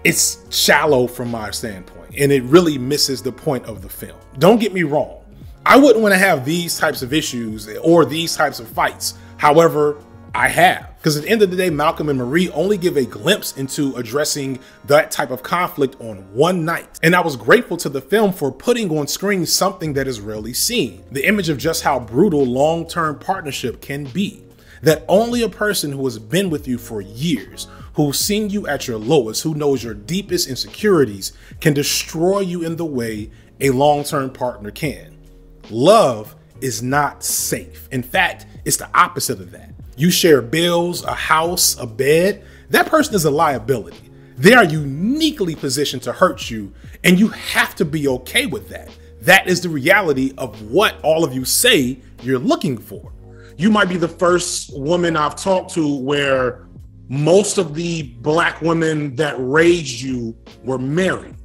it's shallow from my standpoint, and it really misses the point of the film. Don't get me wrong. I wouldn't want to have these types of issues or these types of fights. However, I have. Because at the end of the day, Malcolm and Marie only give a glimpse into addressing that type of conflict on one night. And I was grateful to the film for putting on screen something that is rarely seen the image of just how brutal long term partnership can be. That only a person who has been with you for years, who's seen you at your lowest, who knows your deepest insecurities, can destroy you in the way a long term partner can. Love is not safe. In fact, it's the opposite of that. You share bills, a house, a bed. That person is a liability. They are uniquely positioned to hurt you, and you have to be okay with that. That is the reality of what all of you say you're looking for. You might be the first woman I've talked to where most of the black women that raised you were married.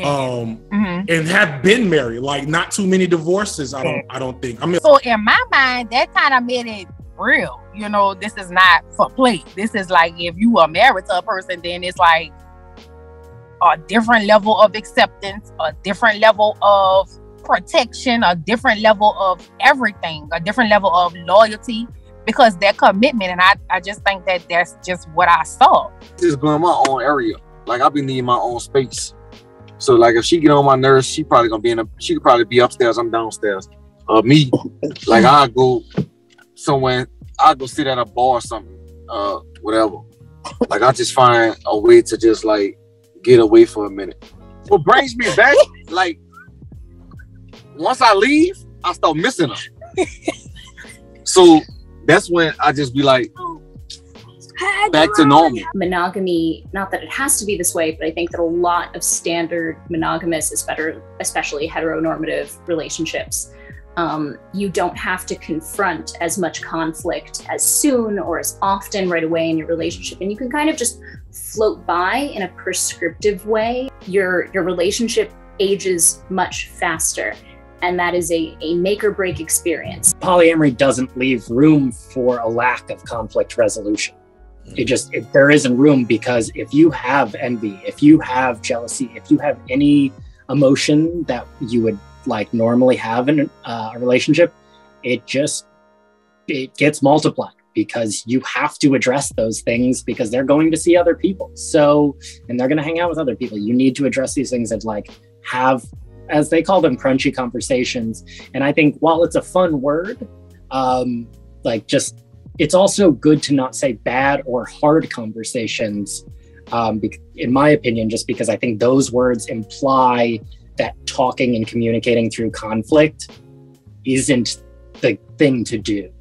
Um, and have been married. Like not too many divorces. I don't. I don't think. I mean, So in my mind, that kind of made it real. You know, this is not for play. This is like if you are married to a person, then it's like a different level of acceptance, a different level of protection, a different level of everything, a different level of loyalty because their commitment. And I, I just think that that's just what I saw. just going my own area. Like I be needing my own space. So like if she get on my nerves, she probably gonna be in a she could probably be upstairs, I'm downstairs. Uh me, like I go somewhere, I go sit at a bar or something, uh, whatever. Like I just find a way to just like get away for a minute. What brings me back, like once I leave, I start missing her. so that's when I just be like back to normal. monogamy not that it has to be this way but i think that a lot of standard monogamous is better especially heteronormative relationships. Um, you don't have to confront as much conflict as soon or as often right away in your relationship. And you can kind of just float by in a prescriptive way. Your your relationship ages much faster. And that is a, a make or break experience. Polyamory doesn't leave room for a lack of conflict resolution. It just it, there isn't room because if you have envy, if you have jealousy, if you have any emotion that you would like normally have in uh, a relationship, it just it gets multiplied because you have to address those things because they're going to see other people. So and they're going to hang out with other people. You need to address these things and like have as they call them crunchy conversations. And I think while it's a fun word, um, like just it's also good to not say bad or hard conversations um, in my opinion just because i think those words imply that talking and communicating through conflict isn't the thing to do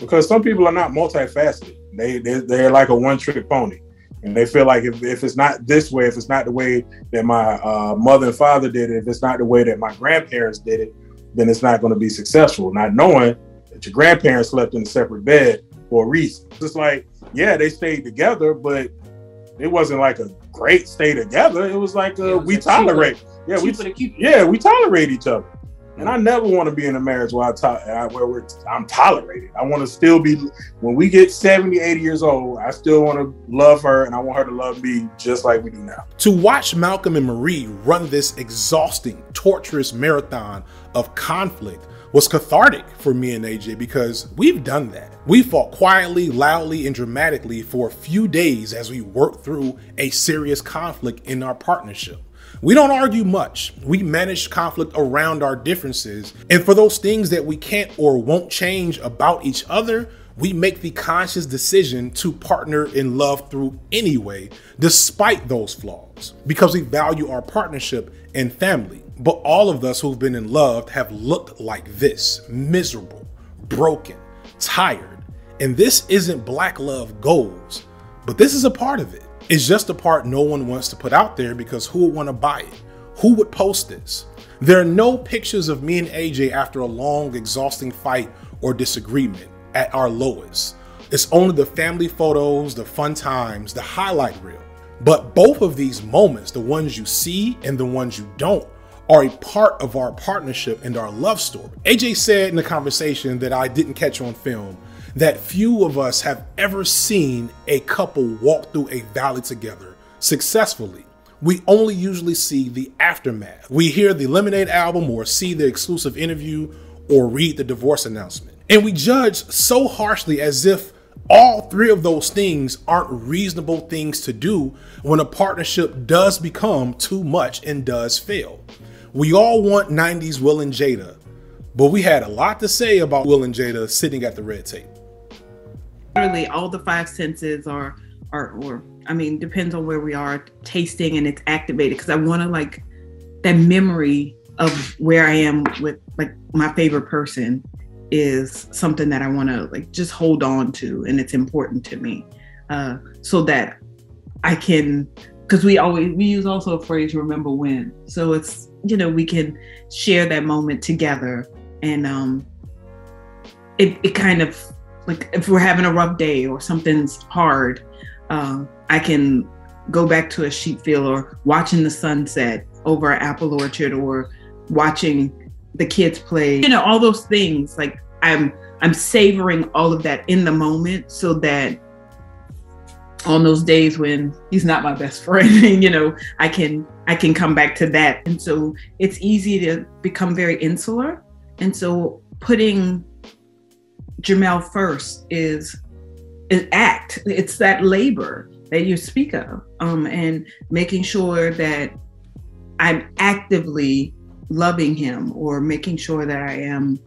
because some people are not multifaceted. They they they're like a one trick pony. and they feel like if, if it's not this way, if it's not the way that my uh, mother and father did it, if it's not the way that my grandparents did it, then it's not going to be successful. Not knowing that your grandparents slept in a separate bed for a reason. It's like, yeah, they stayed together, but it wasn't like a great stay together. It was like a, we tolerate. Yeah, we yeah we tolerate each other. And I never want to be in a marriage where I to- where we're, I'm tolerated. I want to still be when we get 70, 80 years old, I still want to love her and I want her to love me just like we do now. To watch Malcolm and Marie run this exhausting, torturous marathon of conflict was cathartic for me and AJ because we've done that. We fought quietly, loudly, and dramatically for a few days as we worked through a serious conflict in our partnership. We don't argue much. We manage conflict around our differences. And for those things that we can't or won't change about each other, we make the conscious decision to partner in love through anyway, despite those flaws, because we value our partnership and family. But all of us who've been in love have looked like this miserable, broken, tired. And this isn't black love goals, but this is a part of it. It's just a part no one wants to put out there because who would want to buy it? Who would post this? There are no pictures of me and AJ after a long, exhausting fight or disagreement at our lowest. It's only the family photos, the fun times, the highlight reel. But both of these moments, the ones you see and the ones you don't, are a part of our partnership and our love story. AJ said in the conversation that I didn't catch on film that few of us have ever seen a couple walk through a valley together successfully. We only usually see the aftermath. We hear the Lemonade album or see the exclusive interview or read the divorce announcement. And we judge so harshly as if all three of those things aren't reasonable things to do when a partnership does become too much and does fail. We all want 90s Will and Jada, but we had a lot to say about Will and Jada sitting at the Red Table. literally all the five senses are are or I mean depends on where we are tasting and it's activated because I want to like that memory of where I am with like my favorite person is something that I want to like just hold on to and it's important to me uh, so that I can because we always we use also a phrase to remember when so it's you know we can share that moment together and um it, it kind of like if we're having a rough day or something's hard, uh, I can go back to a sheep field or watching the sunset over an apple orchard or watching the kids play. You know, all those things. Like I'm I'm savoring all of that in the moment so that on those days when he's not my best friend, you know, I can I can come back to that. And so it's easy to become very insular. And so putting Jamel first is an act. It's that labor that you speak of, um, and making sure that I'm actively loving him or making sure that I am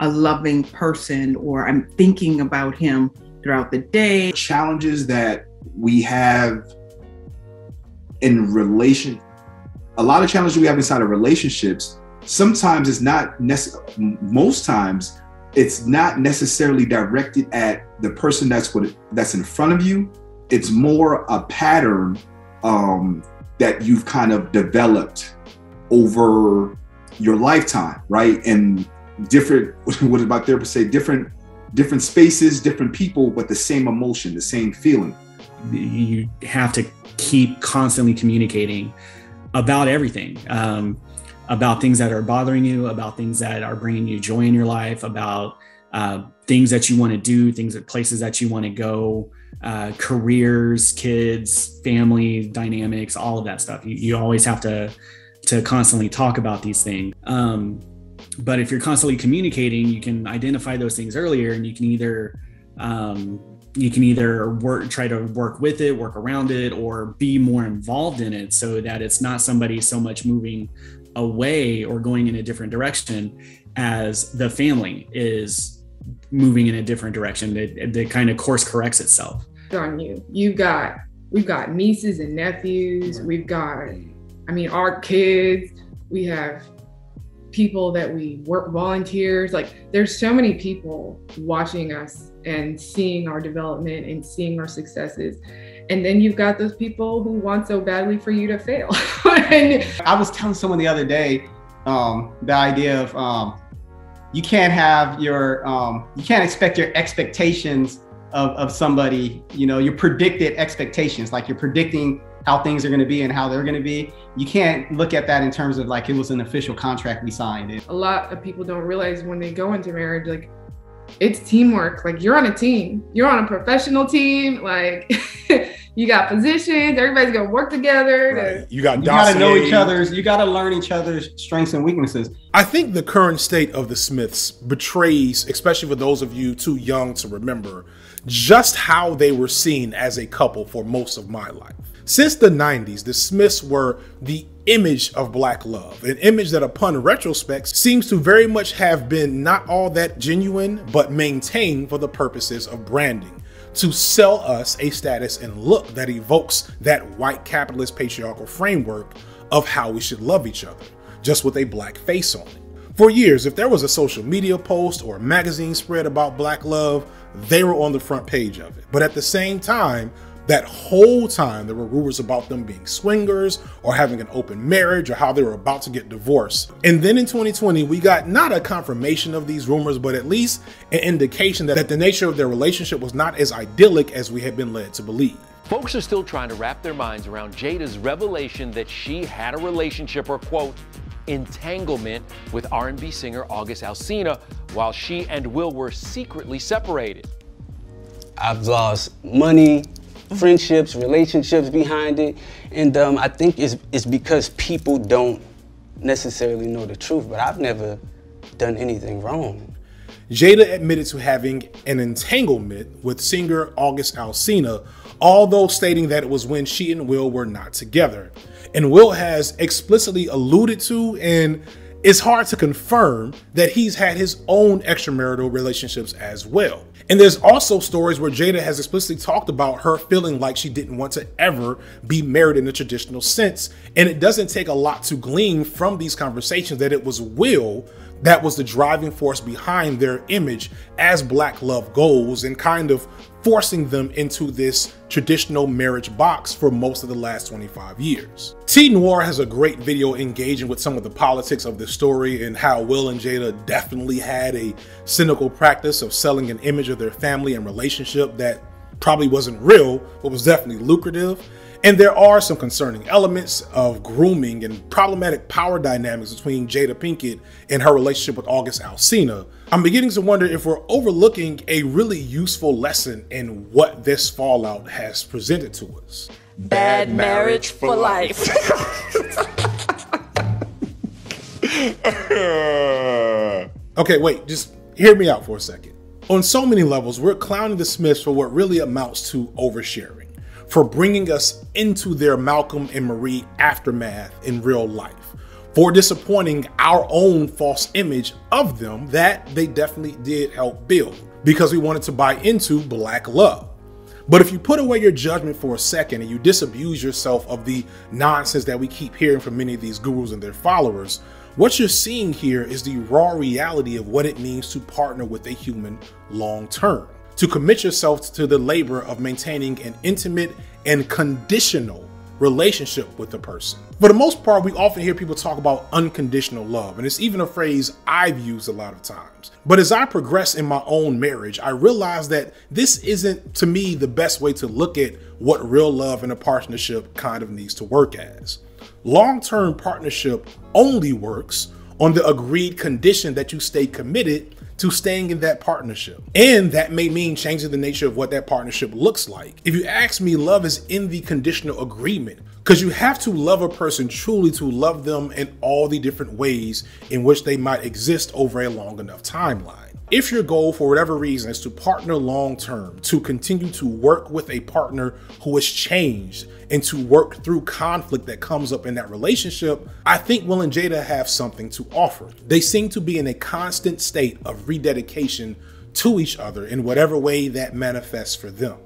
a loving person or I'm thinking about him throughout the day. Challenges that we have in relation, a lot of challenges we have inside of relationships. Sometimes it's not necessary. Most times it's not necessarily directed at the person that's what that's in front of you. It's more a pattern um, that you've kind of developed over your lifetime, right? And different, what did my therapist say? Different, different spaces, different people, but the same emotion, the same feeling. You have to keep constantly communicating about everything. Um, about things that are bothering you, about things that are bringing you joy in your life, about uh, things that you want to do, things that places that you want to go, uh, careers, kids, family dynamics, all of that stuff. You, you always have to to constantly talk about these things. Um, but if you're constantly communicating, you can identify those things earlier, and you can either um, you can either work try to work with it work around it or be more involved in it so that it's not somebody so much moving away or going in a different direction as the family is moving in a different direction that, that kind of course corrects itself. On you. You've got we've got nieces and nephews. We've got i mean our kids. We have people that we work volunteers. Like there's so many people watching us and seeing our development and seeing our successes. And then you've got those people who want so badly for you to fail. and I was telling someone the other day um, the idea of um, you can't have your um, you can't expect your expectations of, of somebody you know your predicted expectations like you're predicting how things are going to be and how they're going to be. You can't look at that in terms of like it was an official contract we signed. A lot of people don't realize when they go into marriage like it's teamwork like you're on a team you're on a professional team like you got positions. Everybody's gonna work together. Right. You got you gotta know each other's. You gotta learn each other's strengths and weaknesses. I think the current state of the Smiths betrays, especially for those of you too young to remember, just how they were seen as a couple for most of my life. Since the 90s, the Smiths were the image of black love, an image that, upon retrospect, seems to very much have been not all that genuine, but maintained for the purposes of branding to sell us a status and look that evokes that white capitalist patriarchal framework of how we should love each other, just with a black face on it. For years, if there was a social media post or a magazine spread about black love, they were on the front page of it. But at the same time, that whole time, there were rumors about them being swingers or having an open marriage or how they were about to get divorced. And then in 2020, we got not a confirmation of these rumors, but at least an indication that the nature of their relationship was not as idyllic as we had been led to believe. Folks are still trying to wrap their minds around Jada's revelation that she had a relationship or quote entanglement with R&B singer August Alsina while she and Will were secretly separated. I've lost money, friendships, relationships behind it. And um, I think it's, it's because people don't necessarily know the truth, but I've never done anything wrong. Jada admitted to having an entanglement with singer August Alsina, although stating that it was when she and Will were not together. And Will has explicitly alluded to and it's hard to confirm that he's had his own extramarital relationships as well. And there's also stories where Jada has explicitly talked about her feeling like she didn't want to ever be married in the traditional sense. And it doesn't take a lot to glean from these conversations that it was Will that was the driving force behind their image as black love goals and kind of forcing them into this traditional marriage box for most of the last 25 years. Tee Noir has a great video engaging with some of the politics of the story and how Will and Jada definitely had a cynical practice of selling an image of their family and relationship that probably wasn't real, but was definitely lucrative. And there are some concerning elements of grooming and problematic power dynamics between Jada Pinkett and her relationship with August Alsina. I'm beginning to wonder if we're overlooking a really useful lesson in what this fallout has presented to us. Bad marriage for life. okay, wait, just hear me out for a second. On so many levels, we're clowning the Smiths for what really amounts to oversharing for bringing us into their Malcolm and Marie aftermath in real life, for disappointing our own false image of them that they definitely did help build because we wanted to buy into black love. But if you put away your judgment for a second and you disabuse yourself of the nonsense that we keep hearing from many of these gurus and their followers, what you're seeing here is the raw reality of what it means to partner with a human long term to commit yourself to the labor of maintaining an intimate and conditional relationship with the person. For the most part, we often hear people talk about unconditional love, and it's even a phrase I've used a lot of times. But as I progress in my own marriage, I realize that this isn't, to me, the best way to look at what real love in a partnership kind of needs to work as. Long term partnership only works on the agreed condition that you stay committed to staying in that partnership. And that may mean changing the nature of what that partnership looks like. If you ask me, love is in the conditional agreement because you have to love a person truly to love them in all the different ways in which they might exist over a long enough timeline. If your goal, for whatever reason, is to partner long term, to continue to work with a partner who has changed, and to work through conflict that comes up in that relationship, I think Will and Jada have something to offer. They seem to be in a constant state of rededication to each other in whatever way that manifests for them.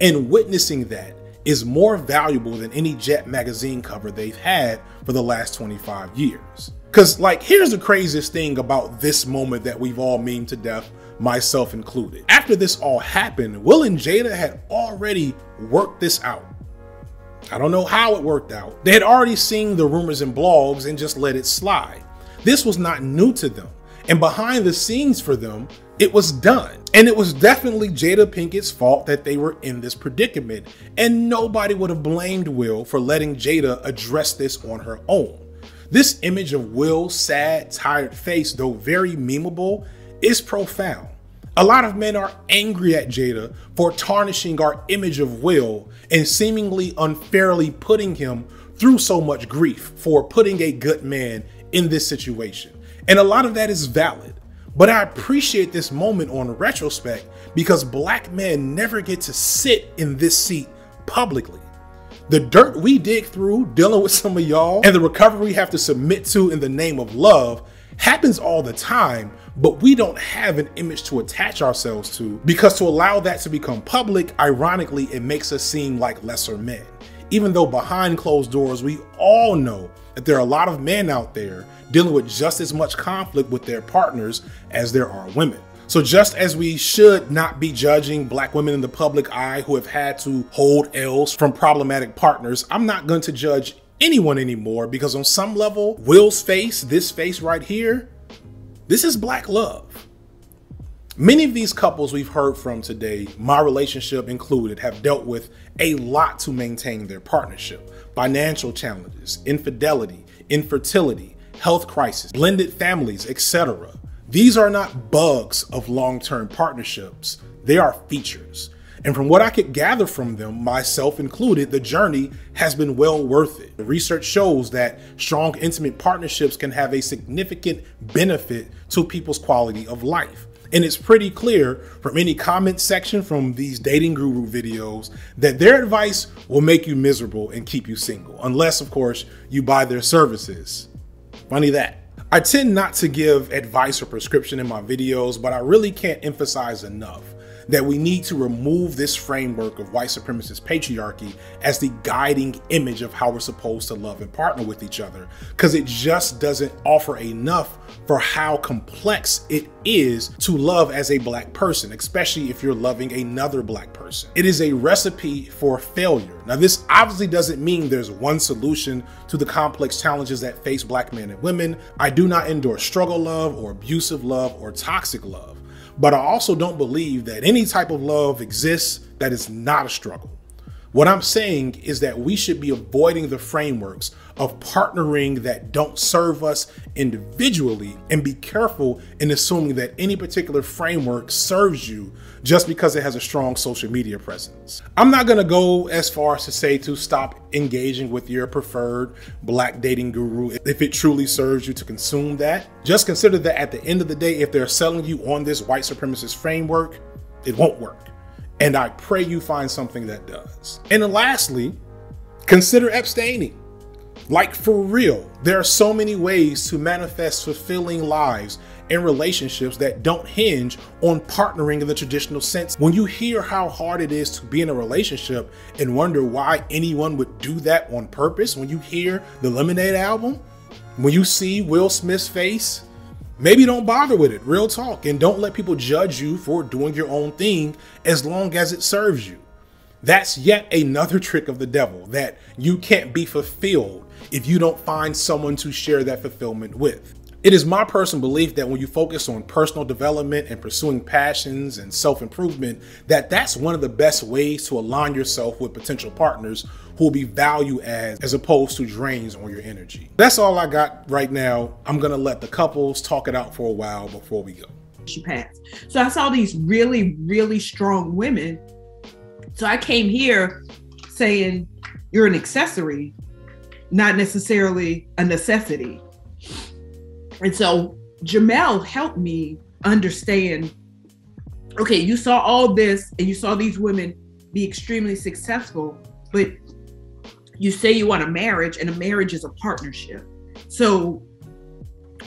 And witnessing that is more valuable than any Jet magazine cover they've had for the last 25 years. Because, like, here's the craziest thing about this moment that we've all memed to death myself included. After this all happened, Will and Jada had already worked this out. I don't know how it worked out. They had already seen the rumors and blogs and just let it slide. This was not new to them. And behind the scenes for them, it was done. And it was definitely Jada Pinkett's fault that they were in this predicament. And nobody would have blamed Will for letting Jada address this on her own. This image of Will's sad, tired face, though very memeable, is profound. A lot of men are angry at Jada for tarnishing our image of Will and seemingly unfairly putting him through so much grief for putting a good man in this situation. And a lot of that is valid. But I appreciate this moment on retrospect because black men never get to sit in this seat publicly. The dirt we dig through dealing with some of y'all and the recovery we have to submit to in the name of love happens all the time, but we don't have an image to attach ourselves to because to allow that to become public, ironically, it makes us seem like lesser men. Even though behind closed doors, we all know that there are a lot of men out there dealing with just as much conflict with their partners as there are women. So, just as we should not be judging black women in the public eye who have had to hold L's from problematic partners, I'm not going to judge anyone anymore because, on some level, Will's face, this face right here, this is black love. Many of these couples we've heard from today, my relationship included, have dealt with a lot to maintain their partnership financial challenges, infidelity, infertility, health crisis, blended families, etc. These are not bugs of long term partnerships, they are features. And from what I could gather from them, myself included, the journey has been well worth it. The research shows that strong, intimate partnerships can have a significant benefit to people's quality of life. And it's pretty clear from any comment section from these dating guru videos that their advice will make you miserable and keep you single, unless, of course, you buy their services. Funny that. I tend not to give advice or prescription in my videos, but I really can't emphasize enough that we need to remove this framework of white supremacist patriarchy as the guiding image of how we're supposed to love and partner with each other, because it just doesn't offer enough for how complex it is to love as a black person, especially if you're loving another black person. It is a recipe for failure. Now, this obviously doesn't mean there's one solution to the complex challenges that face black men and women. I do not endorse struggle love or abusive love or toxic love. But I also don't believe that any type of love exists that is not a struggle. What I'm saying is that we should be avoiding the frameworks of partnering that don't serve us individually and be careful in assuming that any particular framework serves you just because it has a strong social media presence. I'm not going to go as far as to say to stop engaging with your preferred black dating guru if it truly serves you to consume that. Just consider that at the end of the day, if they're selling you on this white supremacist framework, it won't work. And I pray you find something that does. And lastly, consider abstaining. Like for real, there are so many ways to manifest fulfilling lives and relationships that don't hinge on partnering in the traditional sense. When you hear how hard it is to be in a relationship and wonder why anyone would do that on purpose, when you hear the Lemonade album, when you see Will Smith's face, maybe don't bother with it. Real talk. And don't let people judge you for doing your own thing as long as it serves you. That's yet another trick of the devil that you can't be fulfilled if you don't find someone to share that fulfillment with. It is my personal belief that when you focus on personal development and pursuing passions and self-improvement, that that's one of the best ways to align yourself with potential partners who will be value adds as opposed to drains on your energy. That's all I got right now. I'm gonna let the couples talk it out for a while before we go. She passed. So I saw these really, really strong women. So I came here saying you're an accessory, not necessarily a necessity. And so Jamel helped me understand okay, you saw all this and you saw these women be extremely successful, but you say you want a marriage and a marriage is a partnership. So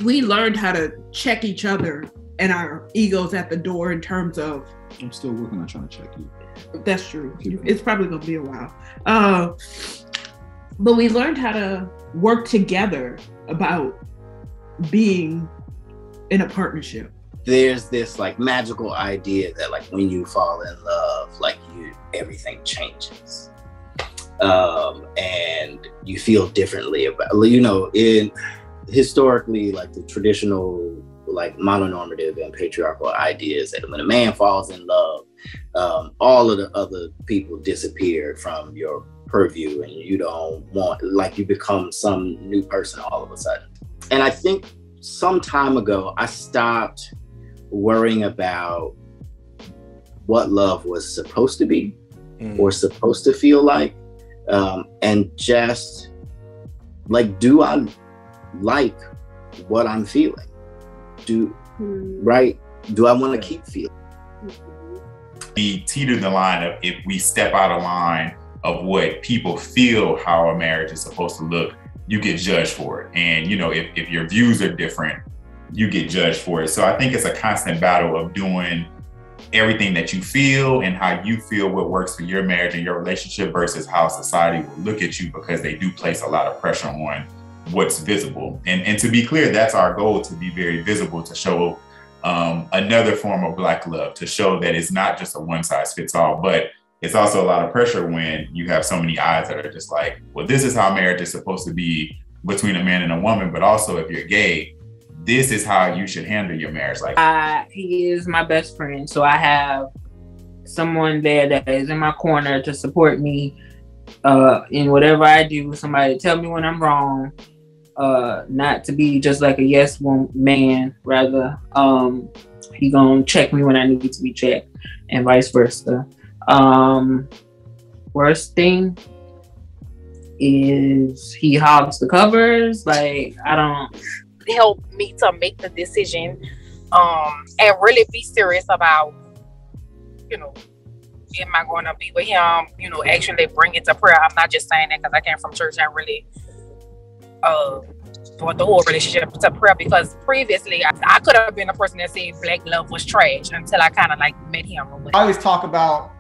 we learned how to check each other and our egos at the door in terms of I'm still working on trying to check you. That's true. It's probably gonna be a while. Uh, but we learned how to work together about being in a partnership. there's this like magical idea that like when you fall in love, like you everything changes. Um, and you feel differently about you know, in historically like the traditional like mononormative and patriarchal ideas that when a man falls in love, um, all of the other people disappear from your purview and you don't want like you become some new person all of a sudden. And I think some time ago I stopped worrying about what love was supposed to be or supposed to feel like um, and just like do i like what i'm feeling? Do right? Do i want to keep feeling? We teeter the line of if we step out of line of what people feel how a marriage is supposed to look, you get judged for it. And you know, if, if your views are different, you get judged for it. So I think it's a constant battle of doing everything that you feel and how you feel what works for your marriage and your relationship versus how society will look at you because they do place a lot of pressure on what's visible. And and to be clear, that's our goal to be very visible to show um, another form of black love to show that it's not just a one size fits all, but it's also a lot of pressure when you have so many eyes that are just like, well, this is how marriage is supposed to be between a man and a woman. But also, if you're gay, this is how you should handle your marriage. Like, he is my best friend, so I have someone there that is in my corner to support me uh, in whatever I do. Somebody to tell me when I'm wrong, uh, not to be just like a yes man. Rather, um, he gonna check me when I need to be checked, and vice versa. Um, worst thing is he hogs the covers. Like I don't. help me to make the decision um and really be serious about you know am i going to be with him you know actually bring it to prayer i'm not just saying that because i came from church and really uh brought the whole relationship to prayer because previously I, I could have been the person that said black love was trash until i kind of like met him I always talk about,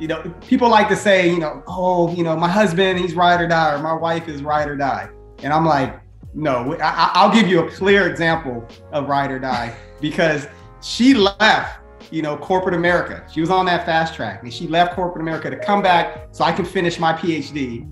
you know, people like to say, you know, oh, you know, my husband, he's ride or die, or my wife is ride or die. And I'm like, no, I, I'll give you a clear example of ride or die because she left, you know, corporate America. She was on that fast track and she left corporate America to come back so I can finish my PhD.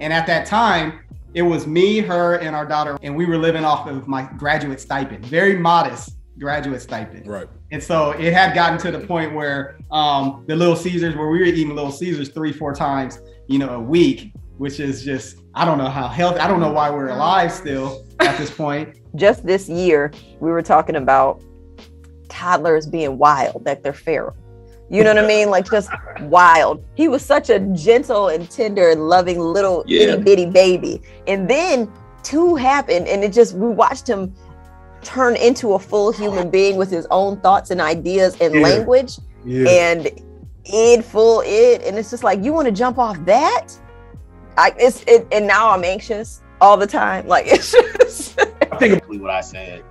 And at that time, it was me, her, and our daughter, and we were living off of my graduate stipend, very modest graduate stipend. Right. And so it had gotten to the point where um, the Little Caesars, where we were eating Little Caesars three, four times, you know, a week, which is just, I don't know how healthy, I don't know why we're alive still at this point. Just this year, we were talking about toddlers being wild, that they're feral. You know what I mean? Like just wild. He was such a gentle and tender and loving little Yeah. itty bitty baby. And then two happened, and it just we watched him turn into a full human being with his own thoughts and ideas and Yeah. language. Yeah. And id full id. And it's just like, you want to jump off that? I it's it and now I'm anxious all the time. Like it's just I think what I said.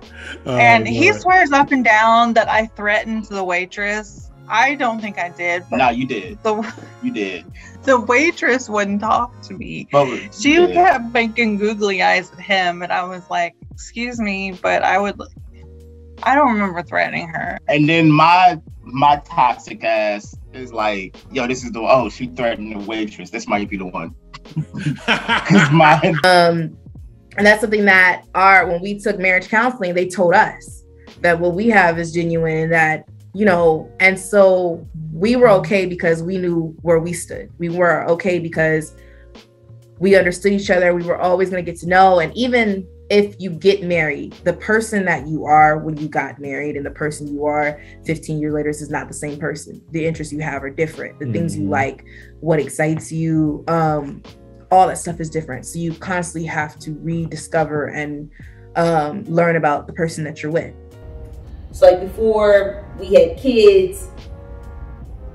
Oh, and he swears up and down that I threatened the waitress. I don't think I did. But No, you did. The You did. The waitress wouldn't talk to me. But She yeah. kept making googly eyes at him, and I was like, "Excuse me," but I would. I don't remember threatening her. And then my my toxic ass is like, yo, this is the oh, she threatened the waitress. This might be the one. Cause mine Um, and that's something that our when we took marriage counseling, they told us that what we have is genuine and that you know, and so we were okay because we knew where we stood. We were okay because we understood each other. We were always going to get to know, and even if you get married, the person that you are when you got married and the person you are 15 years later is not the same person. The interests you have are different. The things you Mhm. like, what excites you, um, all that stuff is different. So you constantly have to rediscover and um, learn about the person that you're with. So like before we had kids,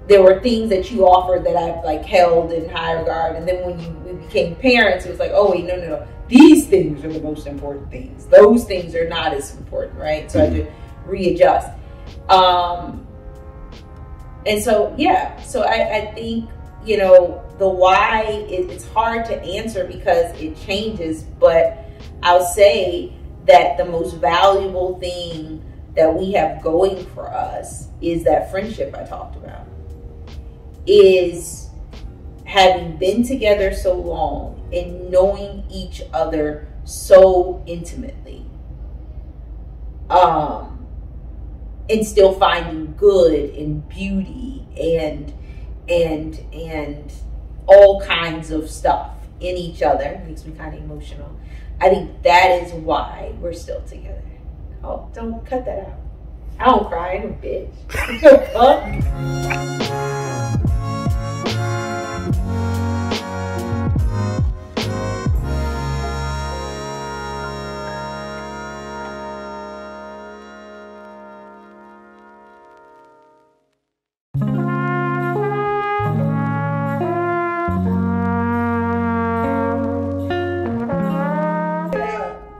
there were things that you offered that I've like held in high regard, and then when you we became parents, it was like, oh wait, no, no, no, these things are the most important things. Those things are not as important, right? So I had to readjust. Um, and so yeah, so I, I think you know the why it, it's hard to answer because it changes, but I'll say that the most valuable thing that we have going for us is that friendship I talked about. Is having been together so long and knowing each other so intimately. Um and still finding good and beauty and and and all kinds of stuff in each other it makes me kind of emotional i think that is why we're still together oh don't cut that out i don't cry i'm a bitch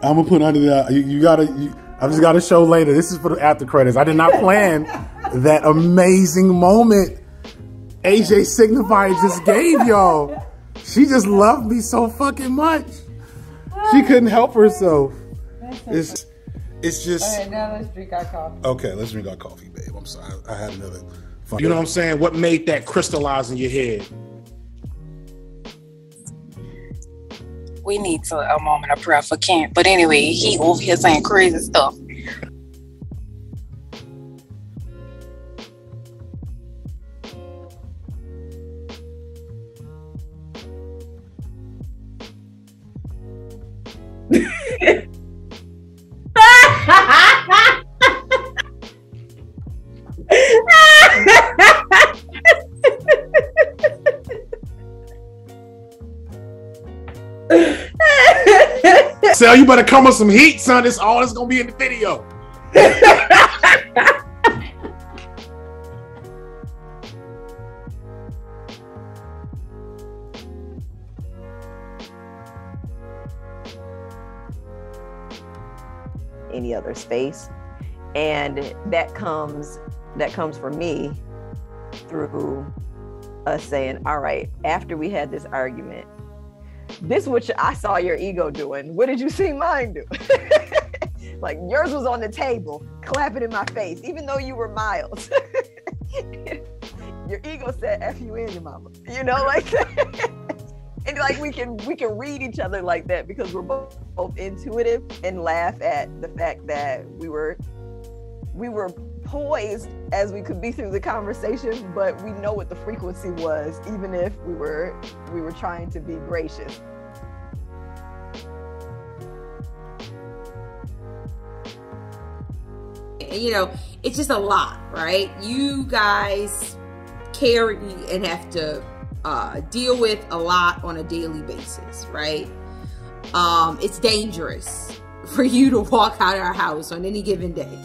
I'm gonna put under the. You, you gotta. You, I just got to show later. This is for the after credits. I did not plan that amazing moment AJ Signifier just gave y'all. She just loved me so fucking much. She couldn't help herself. It's it's just. All right, now let's drink our coffee. Okay, let's drink our coffee, babe. I'm sorry. I had another. Fun. You know what I'm saying? What made that crystallize in your head? We need to, um, um, a moment of prayer for Kent. But anyway, he over here saying crazy stuff. You better come with some heat, son. It's all that's gonna be in the video. any other space and that comes that comes for me through us saying all right after we had this argument this is what i saw your ego doing. What did you see mine do? Like yours was on the table clapping in my face even though you were miles. Your ego said f you and your mama you know like and like we can we can read each other like that because we're both, both intuitive and laugh at the fact that we were we were poised as we could be through the conversation but we know what the frequency was even if we were we were trying to be gracious you know, it's just a lot, right? You guys carry and have to uh, deal with a lot on a daily basis, right? Um, it's dangerous for you to walk out of our house on any given day